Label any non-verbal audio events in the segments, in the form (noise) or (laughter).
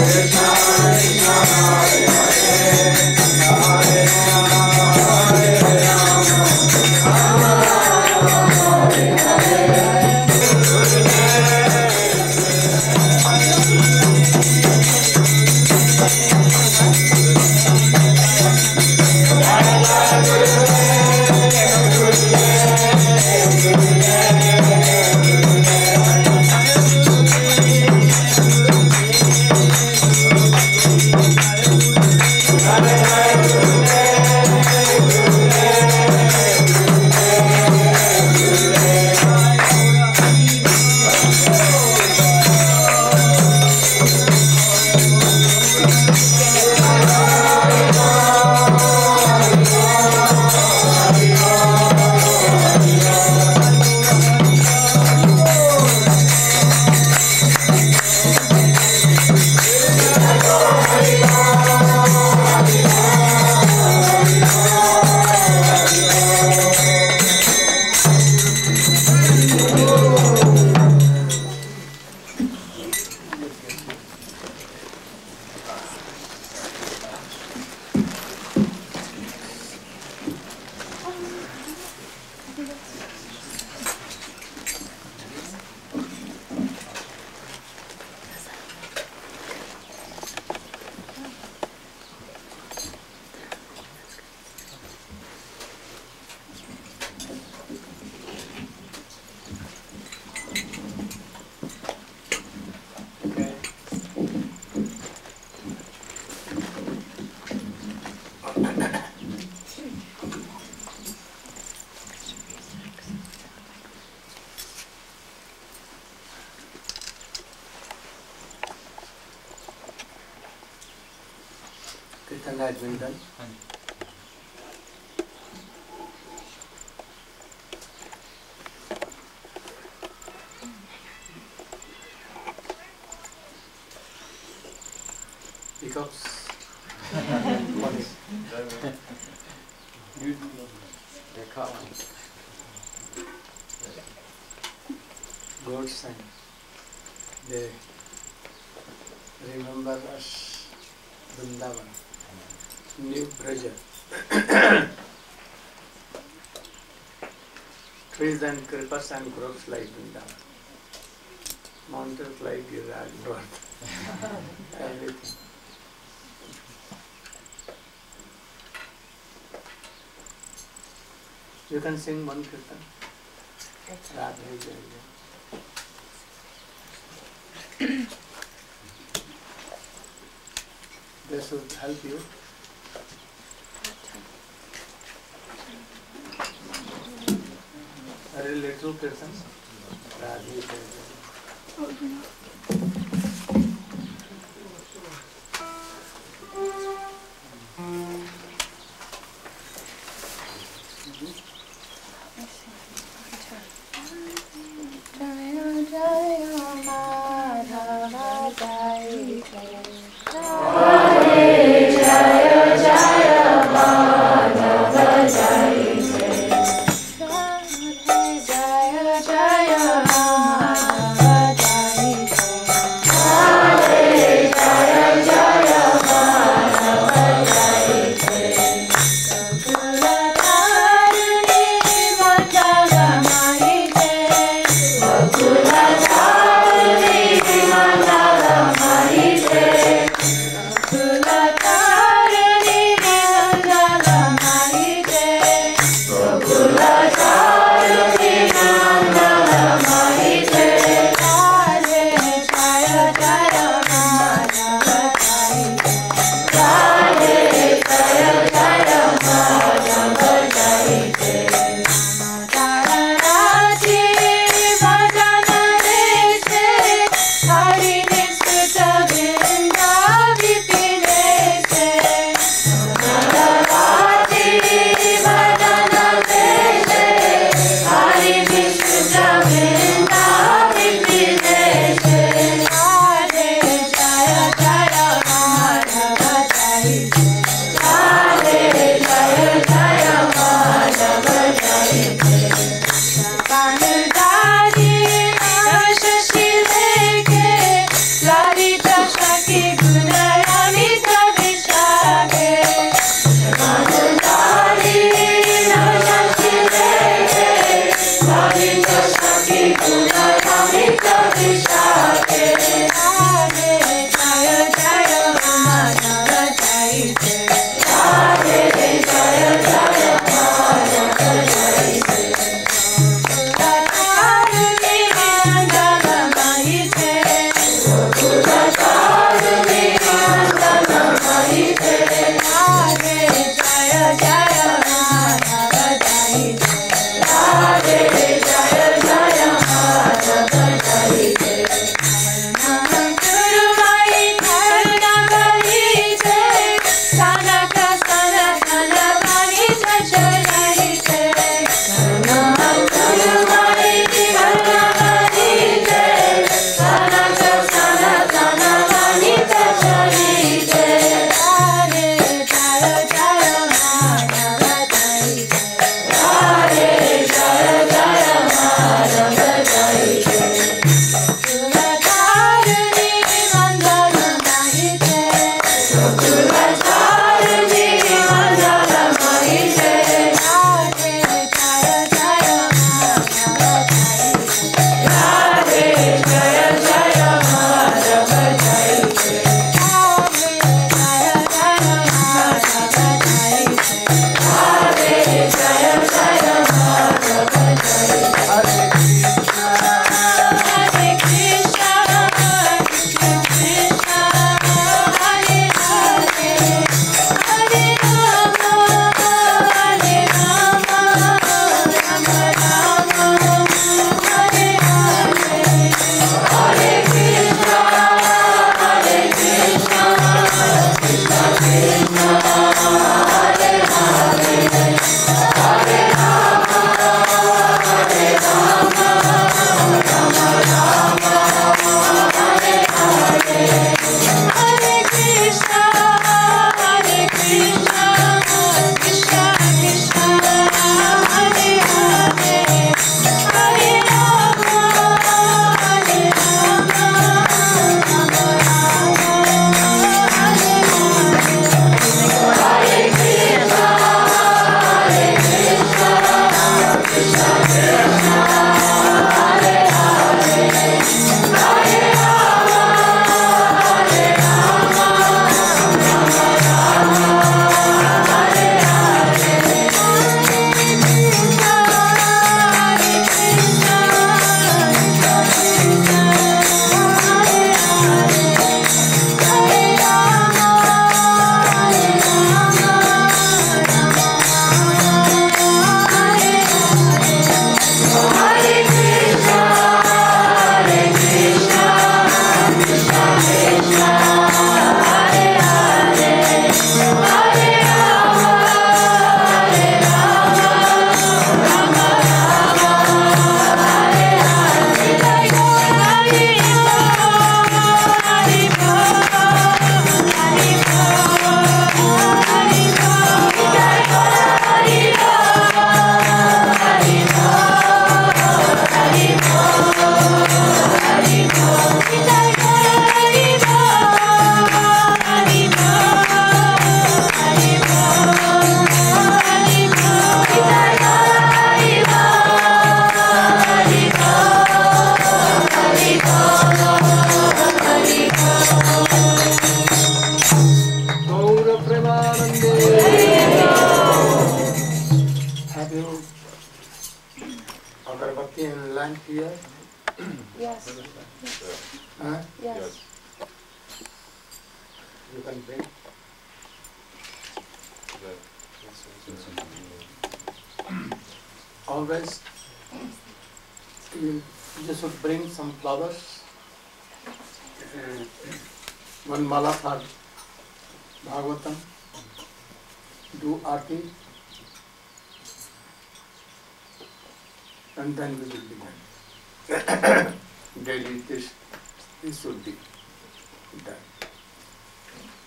Kirtan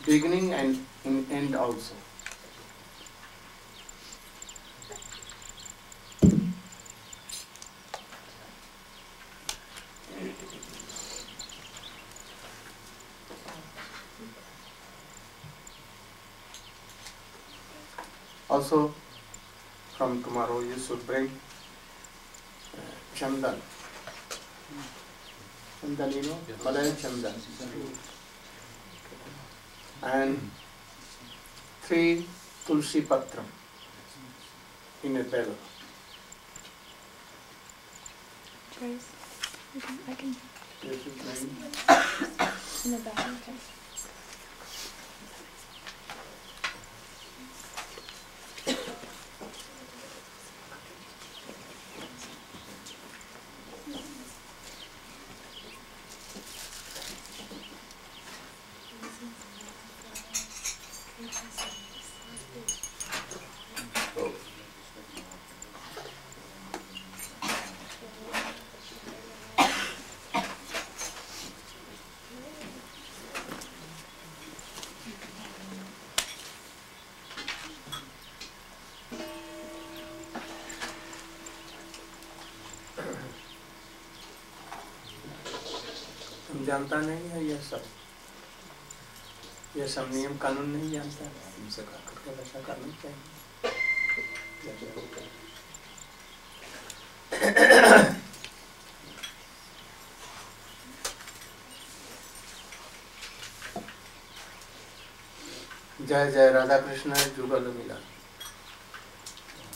Beginning and in end also. Also, from tomorrow you should bring uh, chandan. Chandan, you know, Malayan chandan. And three tulsi patram in a bell. Trace. Can, I can You should bring in the back. Okay. जानता नहीं है ये सब। ये सब नियम कानून नहीं जानता। तुमसे कर करके वैसा करना चाहिए। जय जय, राधा कृष्ण, जुगल मिला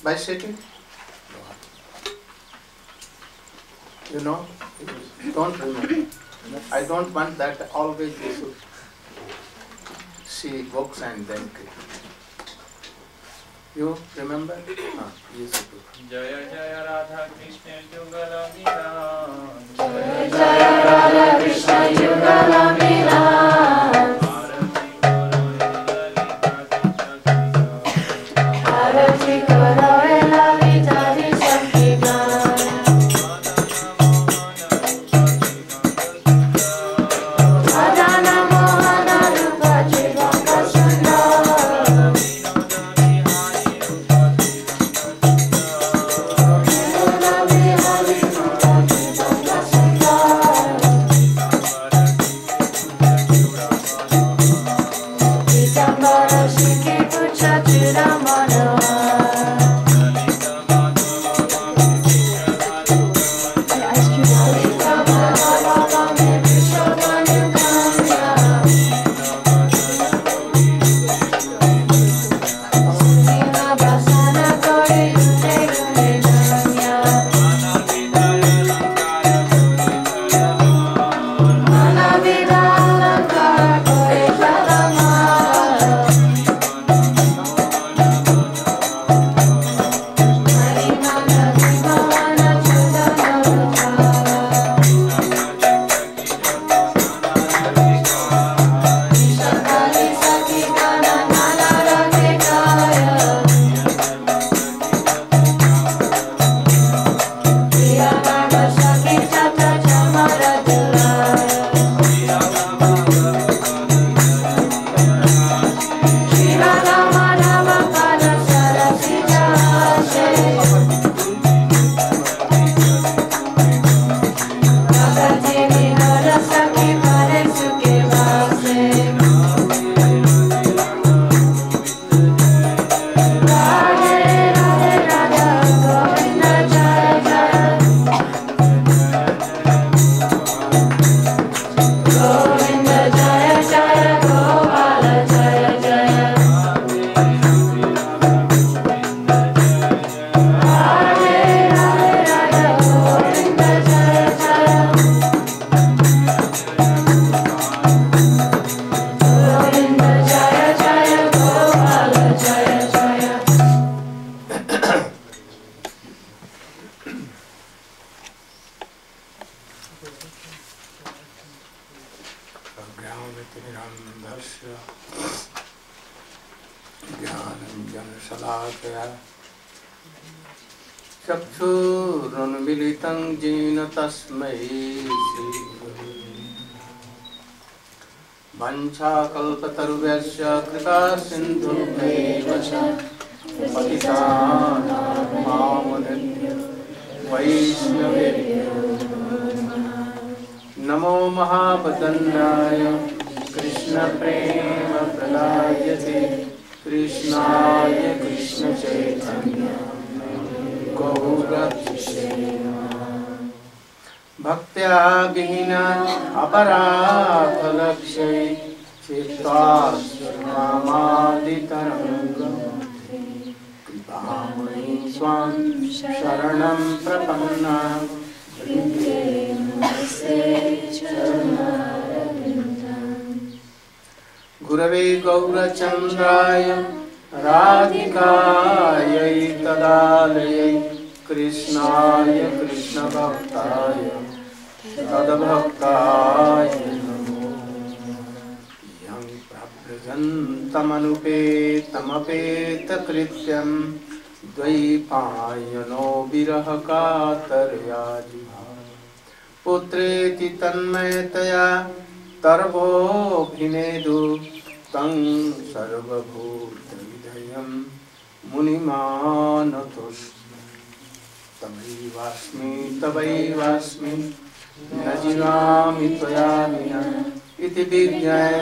by sitting you know don't I don't want that always you should see books and then. You remember? Ah, yes. Jaya Jaya Radha Krishna Jaya Jaya Radha Krishna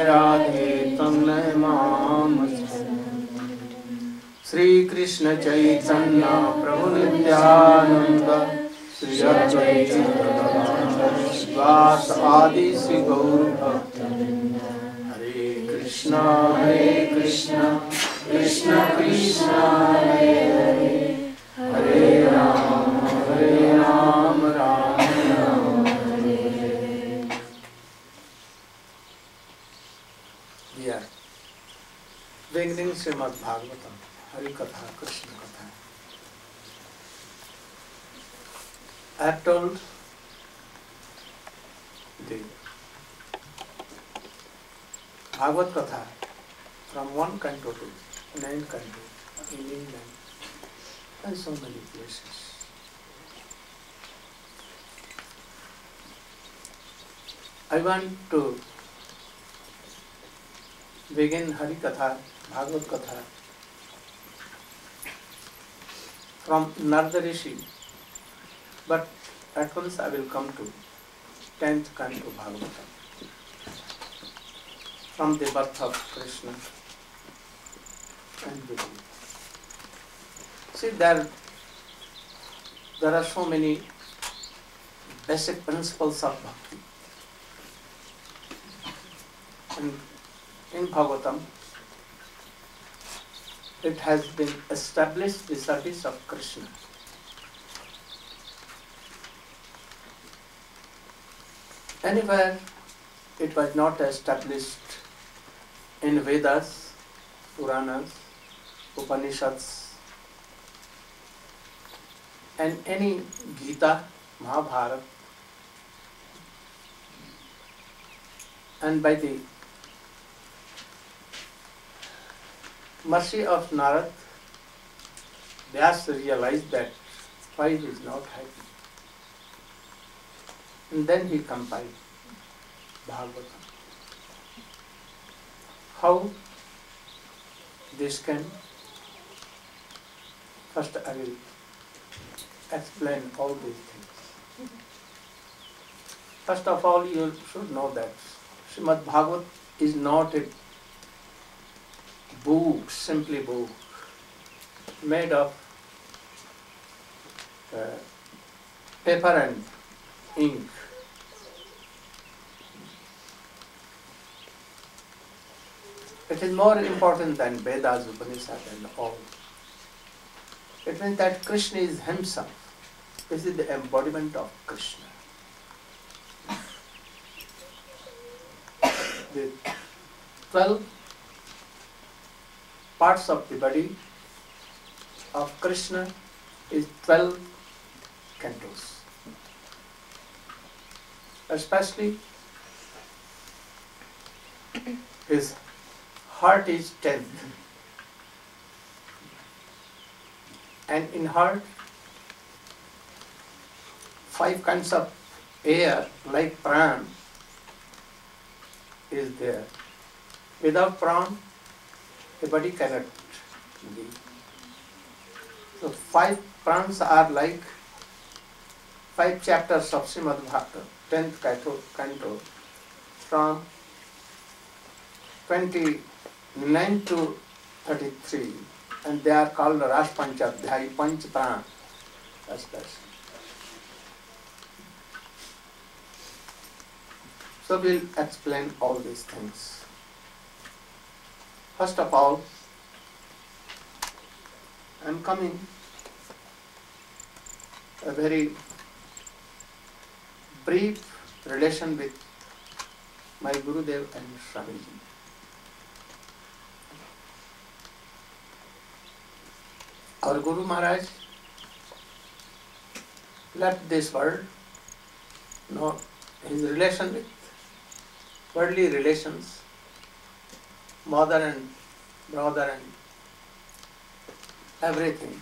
Radhe त्वं न मामस्मि श्रीकृष्ण चैतन्य प्रभु नित्यानन्द, श्री अद्वैत आदि श्री गौर हरे कृष्णा हरे Krishna, Krishna Krishna, Hare Hare. Shrimad Bhagavatam Hari katha, Krishna katha. एटल Bhagavat katha from one country to nine country in England so many places I want to begin Hari katha Bhagavat katha from Narada rishi but at once I will come to tenth canto of Bhagavat from the birth of Krishna and see there there are so many basic principles of bhakti in Bhagavatam it has been established the service of Krishna. Anywhere it was not established in Vedas, Puranas, Upanishads, and any Gita, Mahabharata, and by the mercy of Narad, Vyas realized that he is not happy. And then he compiled Bhagavatam. How this can? First I will explain all these things. First of all, you should know that Srimad Bhagavat is not a book, simply book, made of uh, paper and ink. It is more important than Vedas, Upanishad and all. It means that Krishna is himself. This is the embodiment of Krishna. The twelve parts of the body of Krishna is 12 cantos. Especially his heart is tenth. And in heart, five kinds of air like pran is there. Without pran, the body cannot. So five prans are like five chapters of Srimad Bhagavatam, tenth canto, canto from 29 to 33 and they are called Rash Panchadhyay Panch Pran. That's that's. So we'll explain all these things. First of all, I'm coming a very brief relation with my Gurudev and Swamiji. Our Guru Maharaj left this world, no, his relation with worldly relations, mother and brother and everything.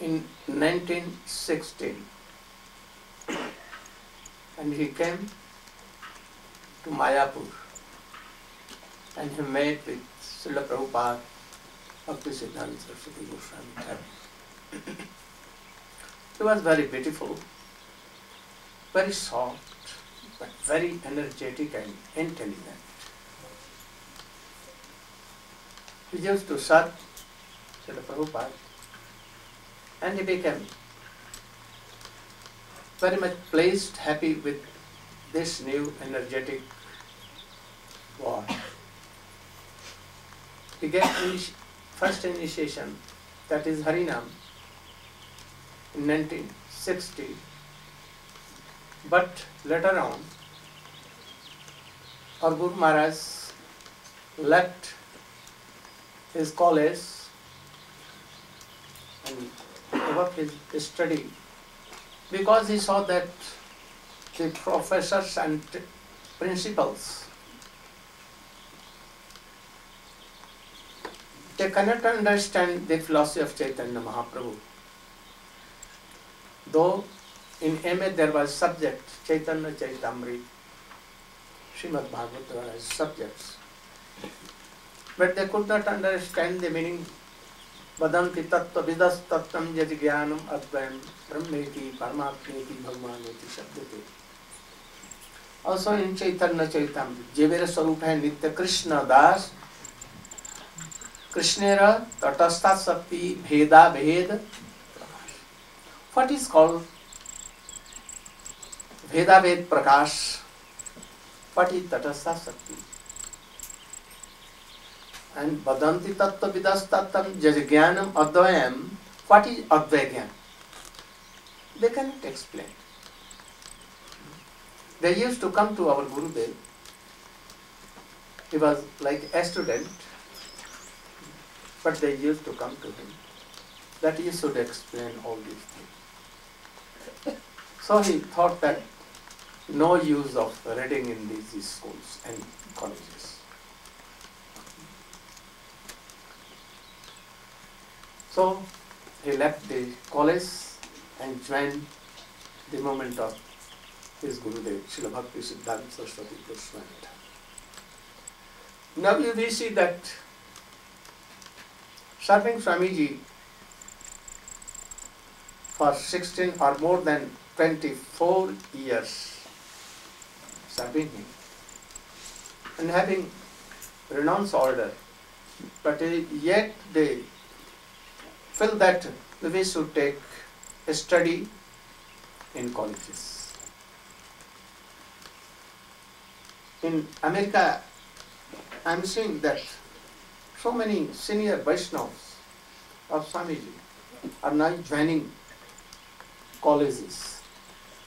In 1916, and he came to Mayapur and he met with Srila Prabhupada, Bhakti Siddhanta Saraswati Goswami. he was very beautiful, very soft, but very energetic and intelligent. He used to serve Srila Prabhupada and he became very much pleased, happy with this new energetic boy. He gave initi- first initiation, that is Harinam, in 1960. But later on, our Guru Maharaj left his college and gave up his study because he saw that the professors and principals they cannot understand the philosophy of Chaitanya Mahaprabhu. Though in MA there was subject Chaitanya Chaitamrit, Srimad Bhagavatam as subjects, but they could not understand the meaning वदन्ति तत्व विदस तत्वम यज ज्ञानम अद्वयम ब्रह्मेति परमात्मेति भगवानेति शब्दते Also in Chaitanya Chaitamrita, जे मेरे स्वरूप है नित्य कृष्ण दास कृष्णेर तटस्था शक्ति भेदा भेद what is called भेदा भेद प्रकाश is तटस्था शक्ति and vadanti tattva vidas tattam jajagyanam advayam. What is advayagyan? They cannot explain. They used to come to our Gurudev. He was like a student, but they used to come to him that he should explain all these things. So he thought that no use of reading in these schools and colleges. So he left the college and joined the movement of his Gurudev, Srila Bhakti Siddhanta Saraswati Goswami. Now we see that serving Swamiji for 16 or more than 24 years, serving him and having renounced order, but yet they feel that we should take a study in colleges. In America, I am seeing that so many senior Vaishnavas of Swamiji are now joining colleges,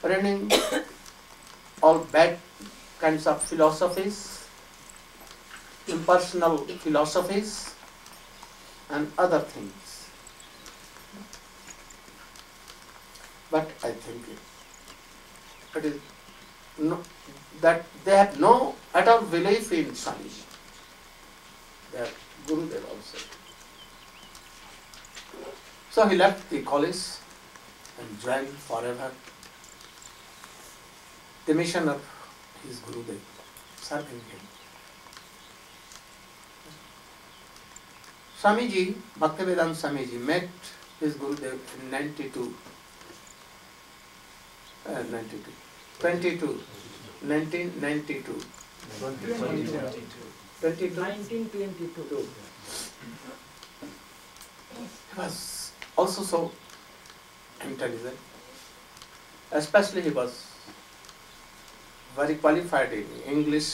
learning (coughs) all bad kinds of philosophies, impersonal philosophies, and other things. But I think it is no, that they have no at all belief in Swamiji. Their Gurudev also. So he left the college and joined forever the mission of his Gurudev, serving him. Swamiji, Bhaktivedanta Swamiji met his Gurudev in 92, uh, 92, 22, 1992. 22. 1922. He was also so intelligent. Especially he was very qualified in English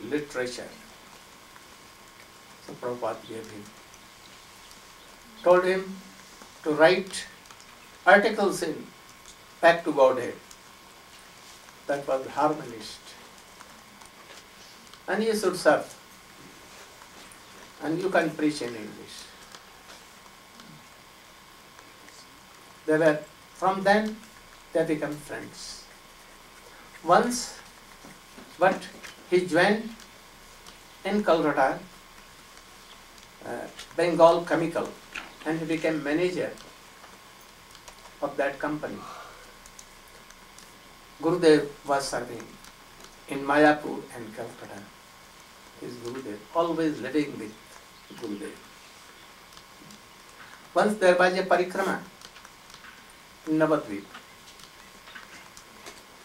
literature. So Prabhupada gave him, told him to write articles in Back to Godhead. That was harmonist. And he should serve. And you can preach in English. They were, from then, they become friends. Once, but he joined in Calcutta, uh, Bengal Chemical, and he became manager of that company. Gurudev was serving in Mayapur and Calcutta. His Gurudev, always living with Gurudev. Once there was a parikrama in Navadvip.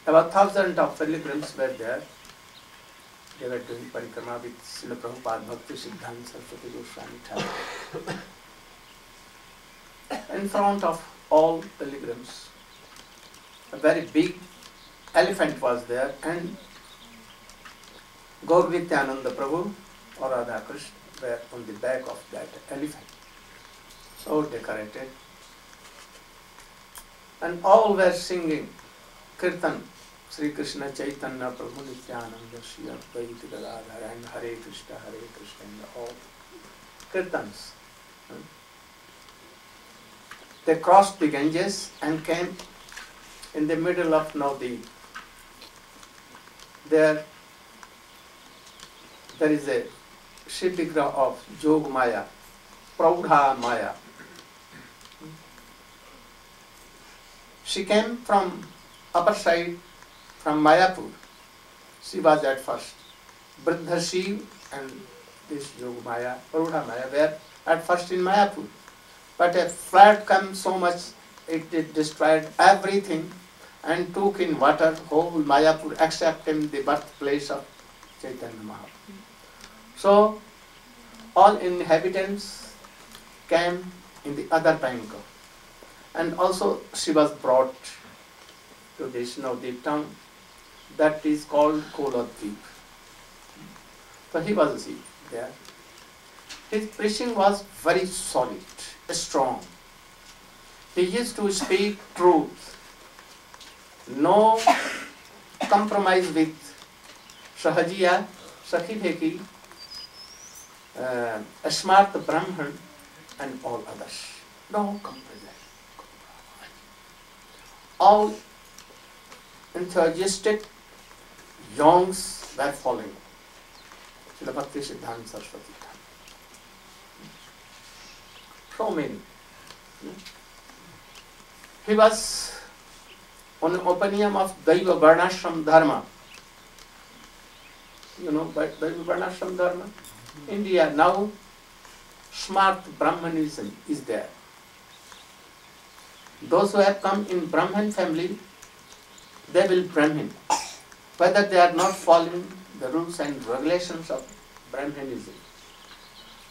About thousands of pilgrims were there. In front of all pilgrims, a very big elephant was there and Gaur Nityananda Prabhu or Radha Krishna were on the back of that elephant. So decorated. And all were singing Kirtan, Sri Krishna Chaitanya Prabhu Nityananda Sri Advaita Gadadhara and Hare Krishna, Hare Krishna and all Kirtans. They crossed the Ganges and came in the middle of Navadvip. There, there is a Shiv Vigraha of Jog Maya, Praudha Maya. She came from upper side, from Mayapur. She was at first. Briddha Shiv and this Jog Maya, Praudha Maya were at first in Mayapur. But a flood came so much, it, it destroyed everything and took in water whole Mayapur except in the birthplace of Chaitanya Mahaprabhu. So all inhabitants came in the other bank and also she was brought to this Navadvip town that is called Koladweep. So he was a see, there. His preaching was very solid, strong. He used to speak truth, no compromise with Sahajiya, Sakhibheki, uh, Smart Brahman and all others. No compromise. All enthusiastic youngs were following. Srila Bhakti Siddhanta Saraswati many. He was on the opinion of Daiva Varnashram Dharma. You know Daiva Varnashram Dharma? Mm-hmm. India now, smart Brahmanism is there. Those who have come in Brahman family, they will Brahmin. Whether they are not following the rules and regulations of Brahmanism.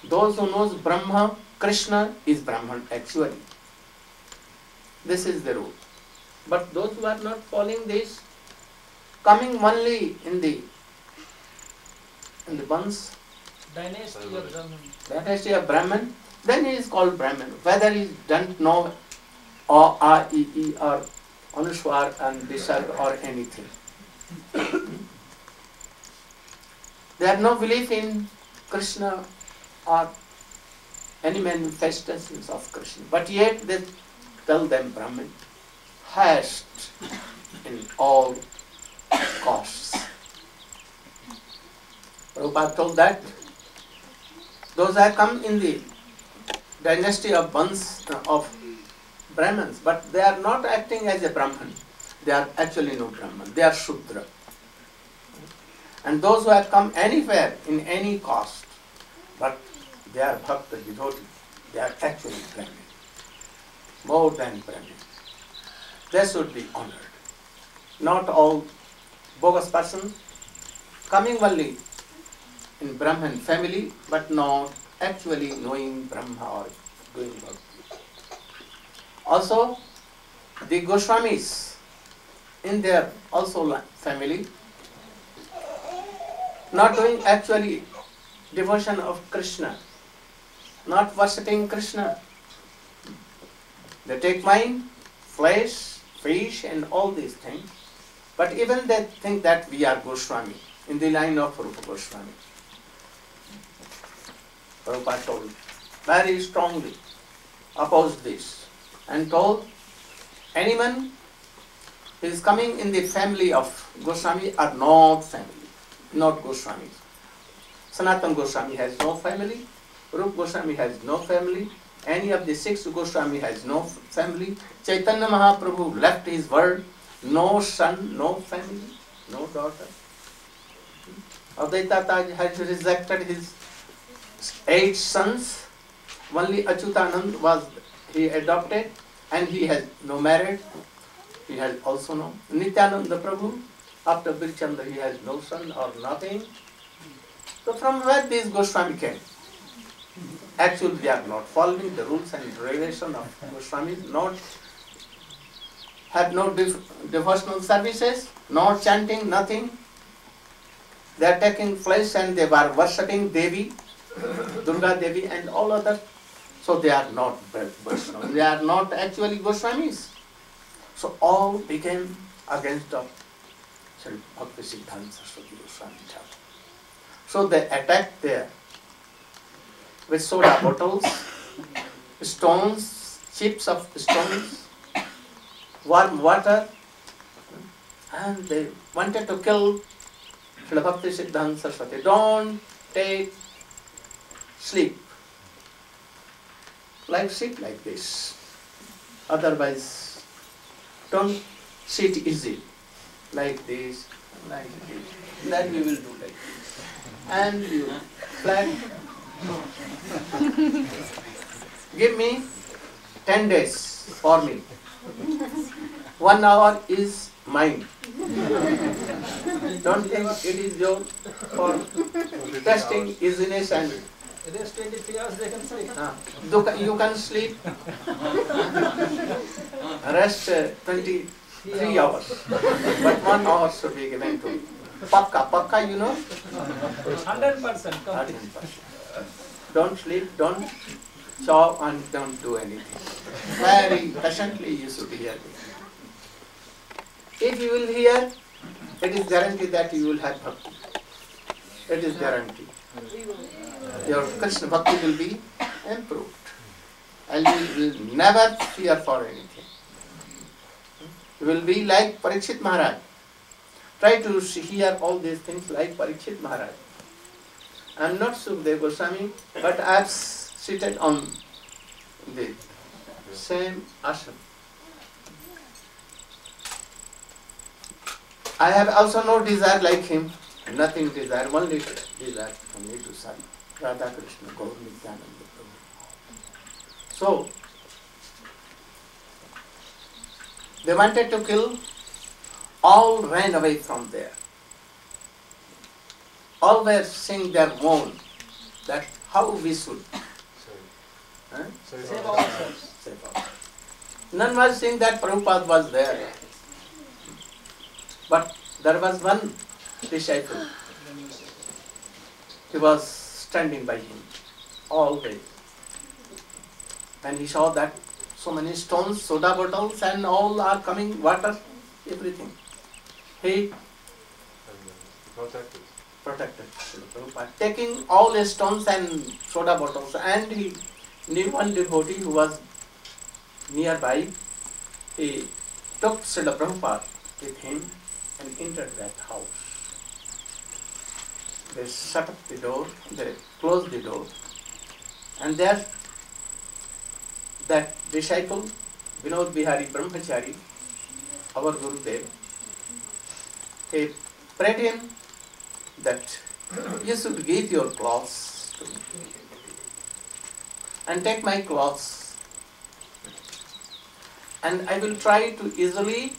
Those who knows Brahma, Krishna is Brahman actually. This is the rule. But those who are not following this, coming only in the in the ones Dynasty of Brahman. dynasty of Brahman, then he is called Brahman. Whether he doesn't know or A, E, E or Anuswar and Visarga or anything. They have no belief in Krishna or any manifestations of Krishna. But yet they tell them Brahman highest in all costs. Prabhupada told that those that come in the dynasty of Bans of Brahmins, but they are not acting as a Brahman. They are actually no Brahman. They are Shudra. And those who have come anywhere in any caste, but they are Bhakta devotee, they are actually Brahmin. More than Brahmin. They should be honored. Not all bogus persons coming only in Brahman family, but not actually knowing Brahma or doing bhakti. Also, the Goswamis in their also family, not doing actually devotion of Krishna, not worshipping Krishna. They take wine, flesh, fish, and all these things, but even they think that we are Goswami in the line of Rupa Goswami. Prabhupada told very strongly opposed this and told anyone who is coming in the family of Goswami are not family, not Goswamis. Sanatan Goswami has no family, Rup Goswami has no family, any of the six Goswami has no family, Chaitanya Mahaprabhu left his world, no son, no family, no daughter. Hmm? Advaita Taj has rejected his eight sons. Only Achyutanand was he adopted and he has no married. He has also no. Nityananda Prabhu, after Birchandra, he has no son or nothing. So from where these Goswami came? Actually, they are not following the rules and regulation of Goswamis, not have no dev- devotional services, not chanting, nothing. They are taking flesh and they were worshipping Devi, Durga Devi and all other. So they are not Vaishnavas. They are not actually Goswamis. So all became against Sri Bhakti Siddhanta Saraswati. So they attacked there with soda bottles, stones, chips of stones, warm water, and they wanted to kill Srila Bhakti Siddhanta Saraswati. Don't take sleep. Like sit like this. Otherwise, don't sit easy. Like this, like this. Then we will do like this. And you flat. (laughs) Give me ten days for me. One hour is mine. Don't think it is your for testing easiness and Rest 23 hours they can sleep. uh, you can- sleep. Rest uh, 23 hours, but one hour should be given to you. Pakka, pakka, you know? 100% complete. 100%. Don't sleep, don't chop and don't do anything. Very patiently you should hear me. If you will hear, it is guaranteed that you will have bhakti. It is guaranteed. Your Krishna bhakti will be improved. And you will never fear for anything. You will be like Parikshit Maharaj. Try to hear all these things like Parikshit Maharaj. I am not Sukdev Goswami, but I have seated on the same ashram. I have also no desire like him, nothing desire, only desire for me to serve Radha Krishna, Gaur Nityananda Prabhu. So, they wanted to kill, all ran away from there. All were saying their own that how we should huh? Save ourselves. save ourselves. None was saying that Prabhupada was there. But there was one disciple. He was standing by him all always. And he saw that so many stones, soda bottles, and all are coming, water, everything. He Protected. protected taking all the stones and soda bottles, and he knew one devotee who was nearby. He took Srila Prabhupada with him and entered that house. They shut up the door, they close the door, and there that disciple, Vinod Bihari Brahmachari, our Gurudev, he prayed him that you should give your clothes to me and take my clothes and I will try to easily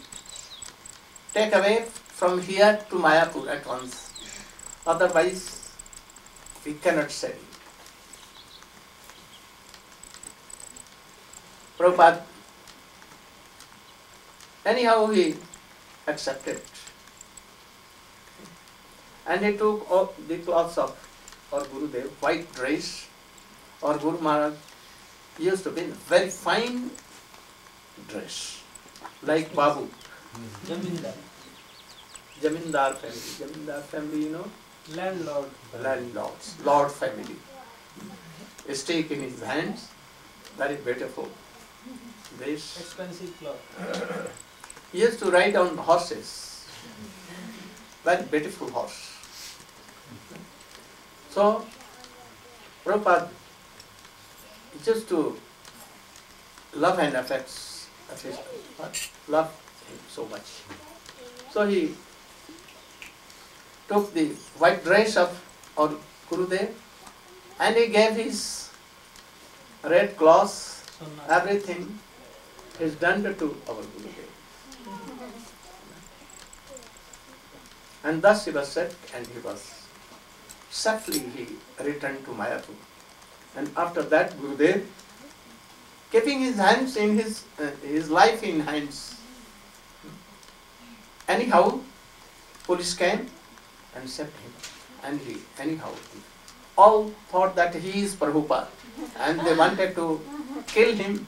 take away from here to Mayapur at once. Otherwise, we cannot sell. Prabhupada, anyhow he accepted. And he took all the clothes of our Gurudev, white dress, or Guru Maharaj used to be in very fine dress, like Babu, hmm. Jamindar, Jamindar family. Jamindar family, you know, landlord. landlords, lord family. A stake in his hands, very beautiful. This Expensive cloth. he has to ride on horses, very beautiful horse. So, Prabhupada just to love and affects, affects love him so much. So he took the white dress of our Gurudev and he gave his red cloth, everything is done to our Gurudev. And thus he was set and he was safely he returned to Mayapur. And after that Gurudev, keeping his hands in his, uh, his life in hands, anyhow, police came and set him. And he, anyhow, all thought that he is Prabhupada and they wanted to kill him.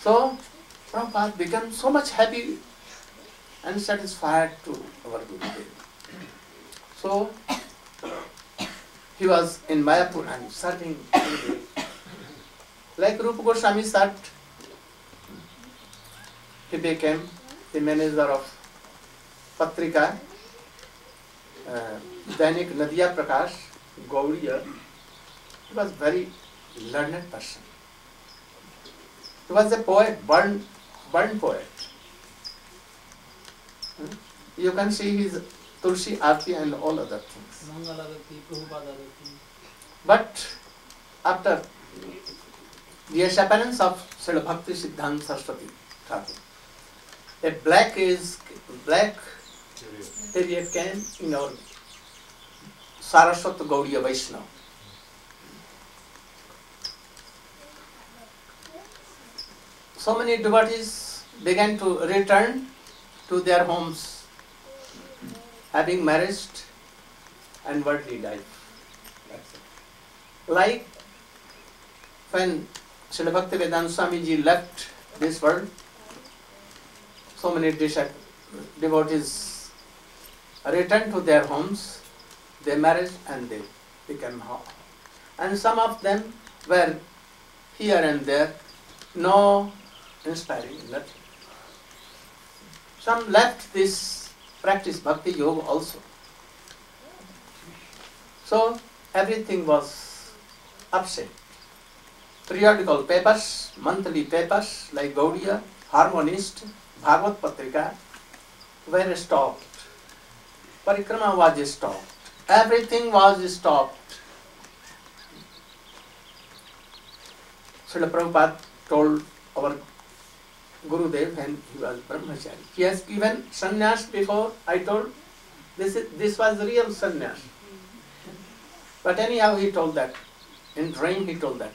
So, Prabhupada became so much happy and satisfied to our Gurudev. So, he was in Mayapur and serving Like Rupa Goswami served, he became the manager of पत्रिका दैनिक नदिया प्रकाश गौड़ी was very learned person was a poet born born poet you can see his Tulsi aarti and all other things but after this appearance of Shri Bhakti Siddhanta Saraswati Thakur a black is black period came in our Saraswat Gaudiya Vaishnava. So many devotees began to return to their homes, having married and worldly life. Like when Srila Bhakti Vedanta Swami ji left this world, so many devotees returned to their homes, they married and they became home. And some of them were here and there, no inspiring, nothing. Some left this practice, Bhakti Yoga also. So everything was upset. Periodical papers, monthly papers like Gaudiya, Harmonist, Bhagavad Patrika were stopped. Parikrama was stopped. Everything was stopped. Srila Prabhupada told our Gurudev when he was brahmachari. He has given sannyas before, I told, this, is, this was real sannyas. But anyhow, he told that. In dream, he told that.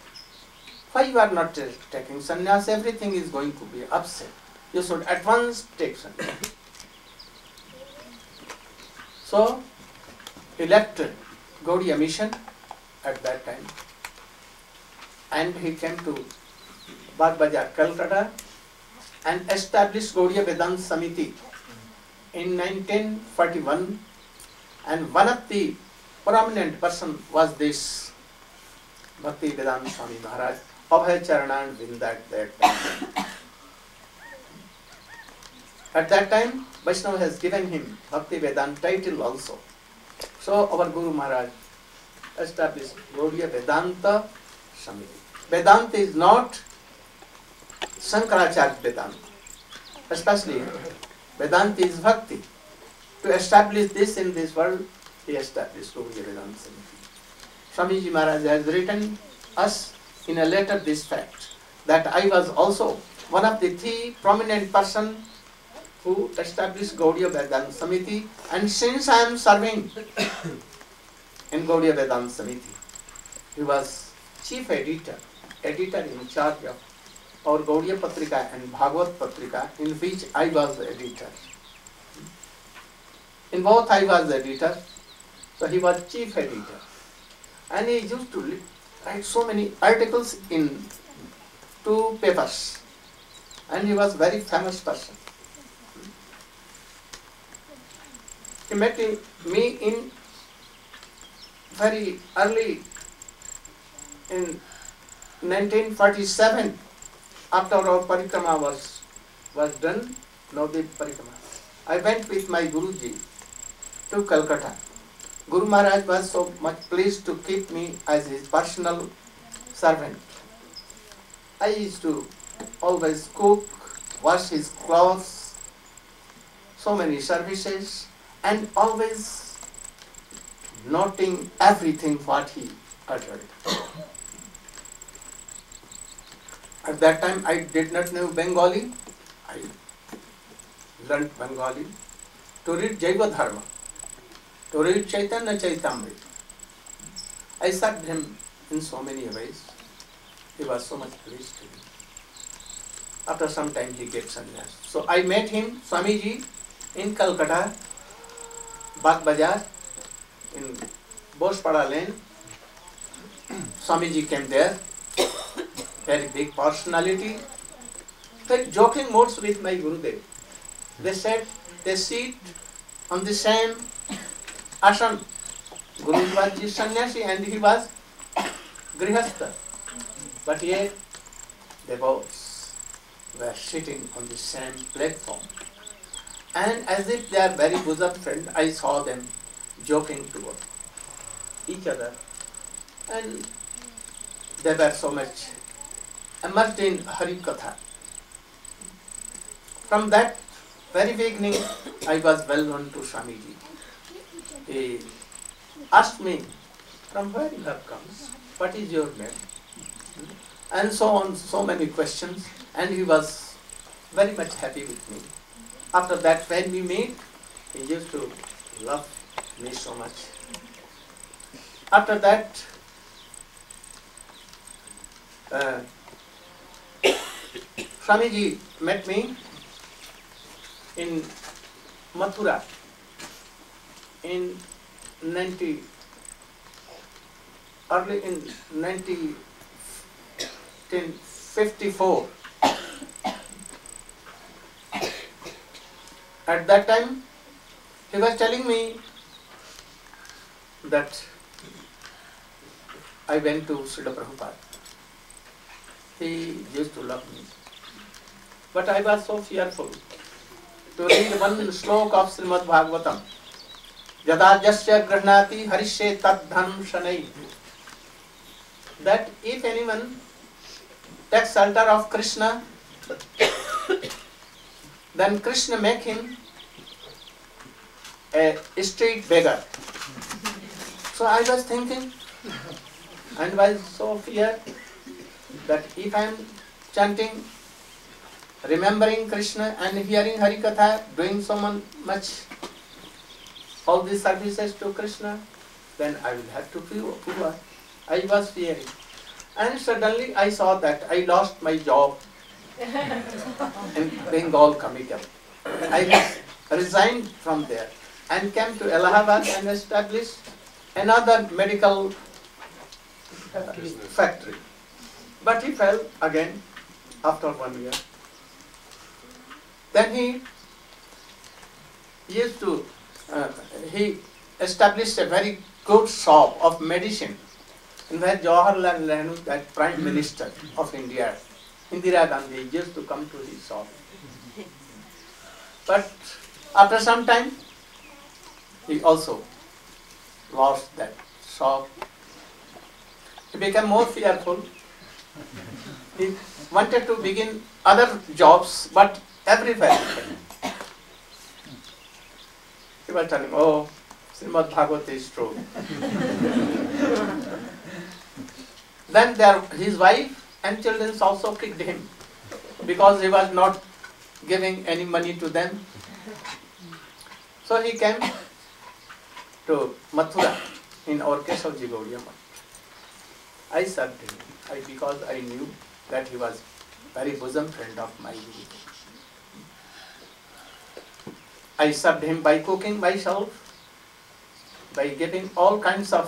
Why you are not taking sannyas? Everything is going to be upset. You should at once take sannyas. So, left Gaudiya mission at that time. And he came to Bagbajar, Calcutta and established Gaudiya Vedanta Samiti in 1941 and one of the prominent person was this Bhakti Vedanta Swami Maharaj, Abhay Charanan Vind at that time. At that time, Vaishnava has given him Bhakti Vedanta title also. So our Guru Maharaj established Gaudiya Vedanta Samiti. Vedanta is not Shankaracharya Vedanta. Especially Vedanta is Bhakti. To establish this in this world, he established Gaudiya Vedanta Samiti. Swamiji Maharaj has written us in a letter this fact that I was also one of the three prominent person who established Gaudiya Vedanta Samiti and since I am serving in Gaudiya Vedanta Samiti, he was chief editor, editor in charge of our Gaudiya Patrika and Bhagavad Patrika in which I was editor. In both I was editor, so he was chief editor. And he used to write so many articles in two papers. And he was very famous person. He met in- me in very early in 1947 after our parikrama was was done, Navadvip parikrama. I went with my Guruji to Calcutta. Guru Maharaj was so much pleased to keep me as his personal servant. I used to always cook, wash his clothes, so many services, and always noting everything what he uttered. At that time I did not know Bengali. I learnt Bengali to read Jaiva Dharma, to read Chaitanya Charitamrita. I served him in so many ways. He was so much pleased to me. After some time he gave sannyas. So I met him, Swamiji, in Calcutta, Bag Bazaar, in Bospada Lane. Swamiji came there, very big personality. Like joking modes with my Gurudev. They said they sit on the same ashram. Guru was his sannyasi and he was grihastha. But yet they both were sitting on the same platform. And as if they are very bosom friends, I saw them joking toward each other. And they were so much immersed in Hari Katha. From that very beginning, I was well known to Swamiji. He asked me, from where you have come? What is your name? And so on, so many questions. And he was very much happy with me. After that, when we meet, he used to love me so much. After that, uh, (coughs) Swamiji met me in Mathura in 90, early in 1954. At that time, he was telling me that I went to Srila Prabhupada. He used to love me. But I was so fearful to read one slok of Srimad Bhagavatam. Yada jasya grahnati harishe tadhanam shanai. That if anyone takes shelter of Krishna, then Krishna make him a street beggar. So I was thinking and was so feared that if I am chanting, remembering Krishna and hearing Hari Katha, doing so much all these services to Krishna, then I will have to feel poor. I was fearing. And suddenly I saw that I lost my job in Bengal Chemical. I resigned from there and came to Allahabad and established another medical factory. But he fell again after one year. Then he used to, uh, he established a very good shop of medicine in where Jawaharlal Nehru, that Prime Minister of India, Indira Gandhi, used to come to his shop. But after some time, he also lost that shop. He became more fearful. He wanted to begin other jobs, but everywhere he was telling, oh, Srimad Bhagavad is true. (laughs) then there, his wife and children also kicked him because he was not giving any money to them. So he came to Mathura in our Keshavji Gaudiya Math. I served him I, because I knew that he was very bosom friend of my Guru. I served him by cooking myself, by giving all kinds of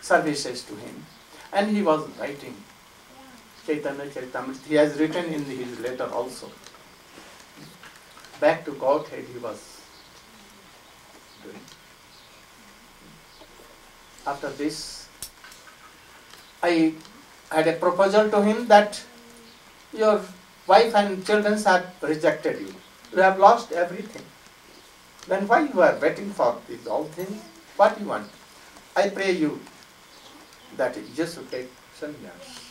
services to him. And he was writing Chaitanya. He has written in his letter also. Back to Godhead he was doing. After this, I had a proposal to him that your wife and children have rejected you. You have lost everything. Then why you are waiting for these all things? What you want? I pray you that you should take sannyas.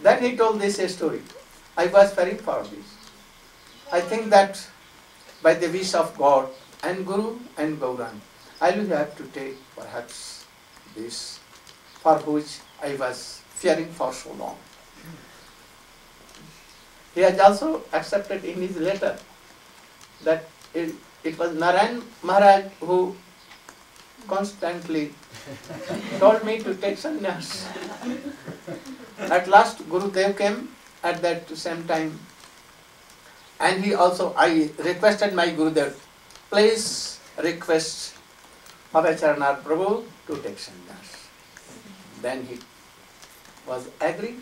Then he told this story. I was very for this. I think that by the wish of God and Guru and Gauran, I will have to take perhaps this for which I was fearing for so long. He has also accepted in his letter that it, it was Narayan Maharaj who constantly told me to take sannyas. At last Guru Dev came at that same time and he also, I requested my Guru Dev, please request Bhavacharana Prabhu to take sannyas. Then he was agree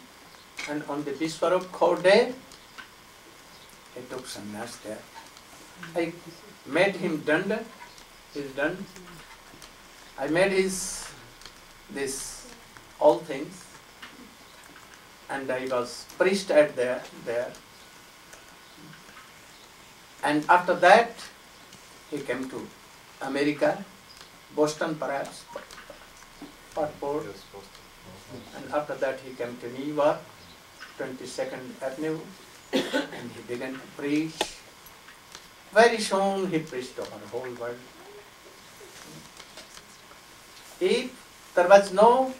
and on the Vishwarup Khaur day, he took sannyas there. I made him danda, he's done. I made his, this, all things and I was preached at there, there. And after that, he came to America, Boston perhaps, Port. And after that, he came to New York, 22nd Avenue, and he began to preach. Very soon, he preached over the whole world. If there was no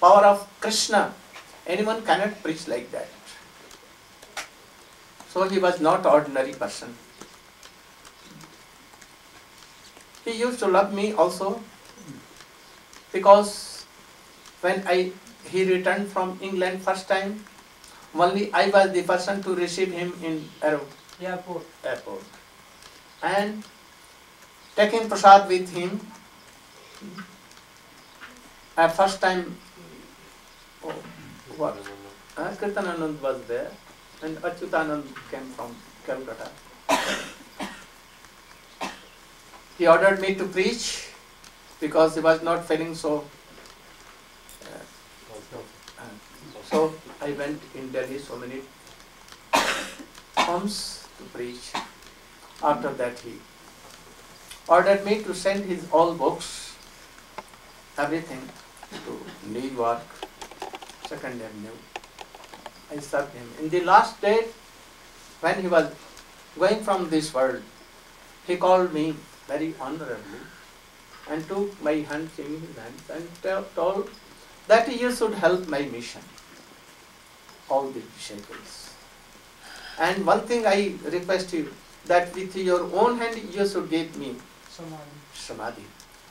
power of Krishna, anyone cannot preach like that. So he was not ordinary person. He used to love me also because when I he returned from England first time, only I was the person to receive him in airport. airport. And taking prasad with him, at first time, oh, what? Uh, Kirtananand was there and Achyutanand came from Calcutta. he ordered me to preach because he was not feeling so. Uh, so I went in Delhi so many times to preach. After that he ordered me to send his all books, everything to New York, Second Avenue. I served him. In the last day, when he was going from this world, he called me very honorably and took my hands in his hands and told that you should help my mission, all the disciples. And one thing I request you, that with your own hand you should give me samadhi.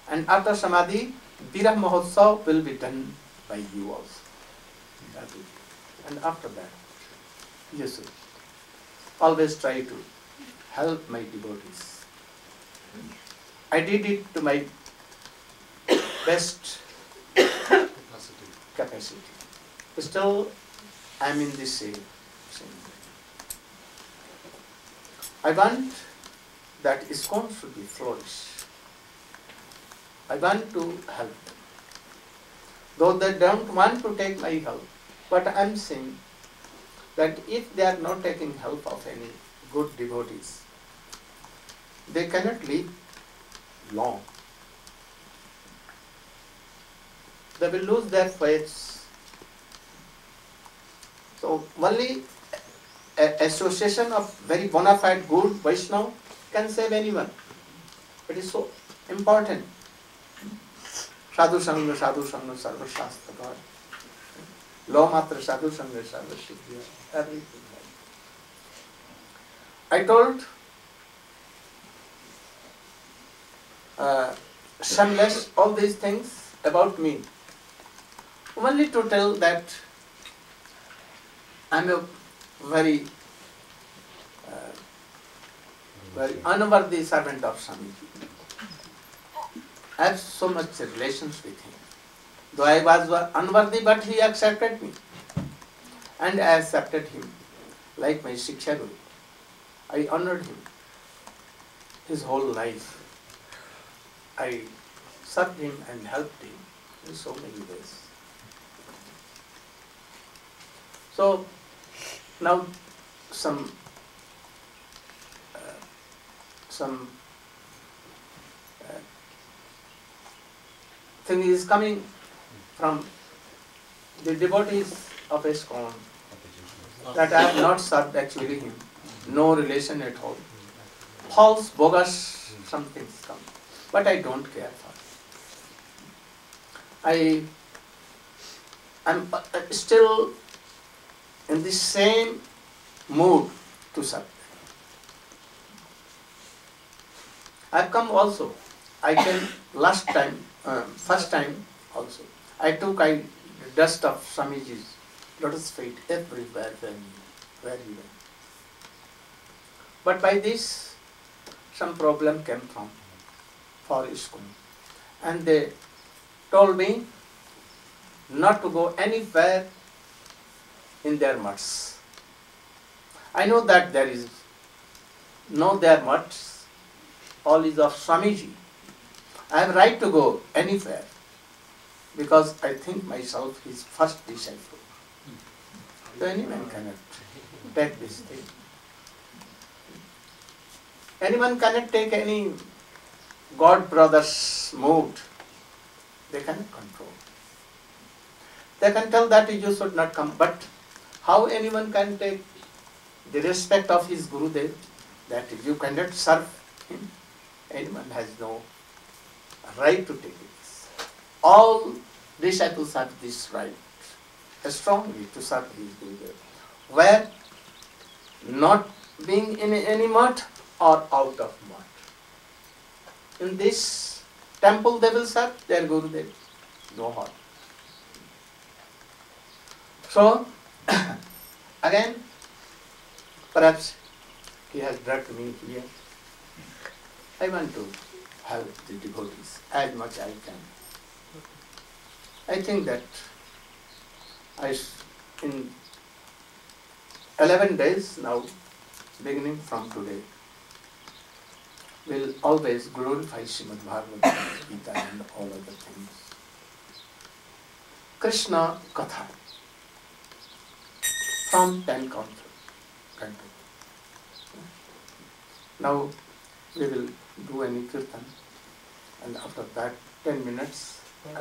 And after samadhi, Virah Mahotsav will be done by you also. And after that, yes, should always try to help my devotees. I did it to my best capacity. Still, I am in the same. same way. I want that ISKCON should be flourish. I want to help them. Though they don't want to take my help, but I am saying that if they are not taking help of any good devotees, they cannot live long. They will lose their faiths. So only association of very bona fide good Vaishnava can save anyone. It is so important. Sadhu Sangha, Sadhu Sangha, Sarva Shastra God. Law Matra Sadhu Sangha, Sarva Siddhya. Everything. I told uh, Shamlesh all these things about me. Only to tell that I'm a very, uh, very unworthy servant of Swamiji. I have so much relations with him. Though I was unworthy, but he accepted me. And I accepted him like my Shiksha Guru. I honored him his whole life. I served him and helped him in so many ways. So now some uh, some uh, thing is coming from the devotees of ISKCON that I have not served actually him, no relation at all. False, bogus, some things come, but I don't care for. I am uh, uh, still in the same mood to serve. I have come also. I came last time, uh, first time also. I took I dust of Swamiji's lotus feet everywhere when where he went. But by this, some problem came from for ISKCON. And they told me not to go anywhere in their mutts. I know that there is no their mutts, all is of Swamiji. I have right to go anywhere because I think myself his first disciple. So anyone cannot take this thing. Anyone cannot take any God brother's mood. They cannot control. They can tell that you should not come, but how anyone can take the respect of his Gurudev that if you cannot serve him? Anyone has no right to take it. All disciples have this right strongly to serve his Gurudev. Where not being in any mud or out of mud. In this temple they will serve their Gurudev. No harm. So, (coughs) again, perhaps he has brought me here. I want to help the devotees as much as I can. I think that I, in 11 days now, beginning from today, will always glorify Srimad Bhagavad Gita and all other things. Krishna Katha from ten country. country. Now we will do an kirtan and after that ten minutes. Eh,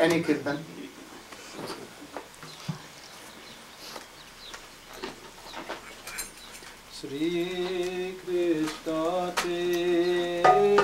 Any kirtan. Sri Krishna Chaitanya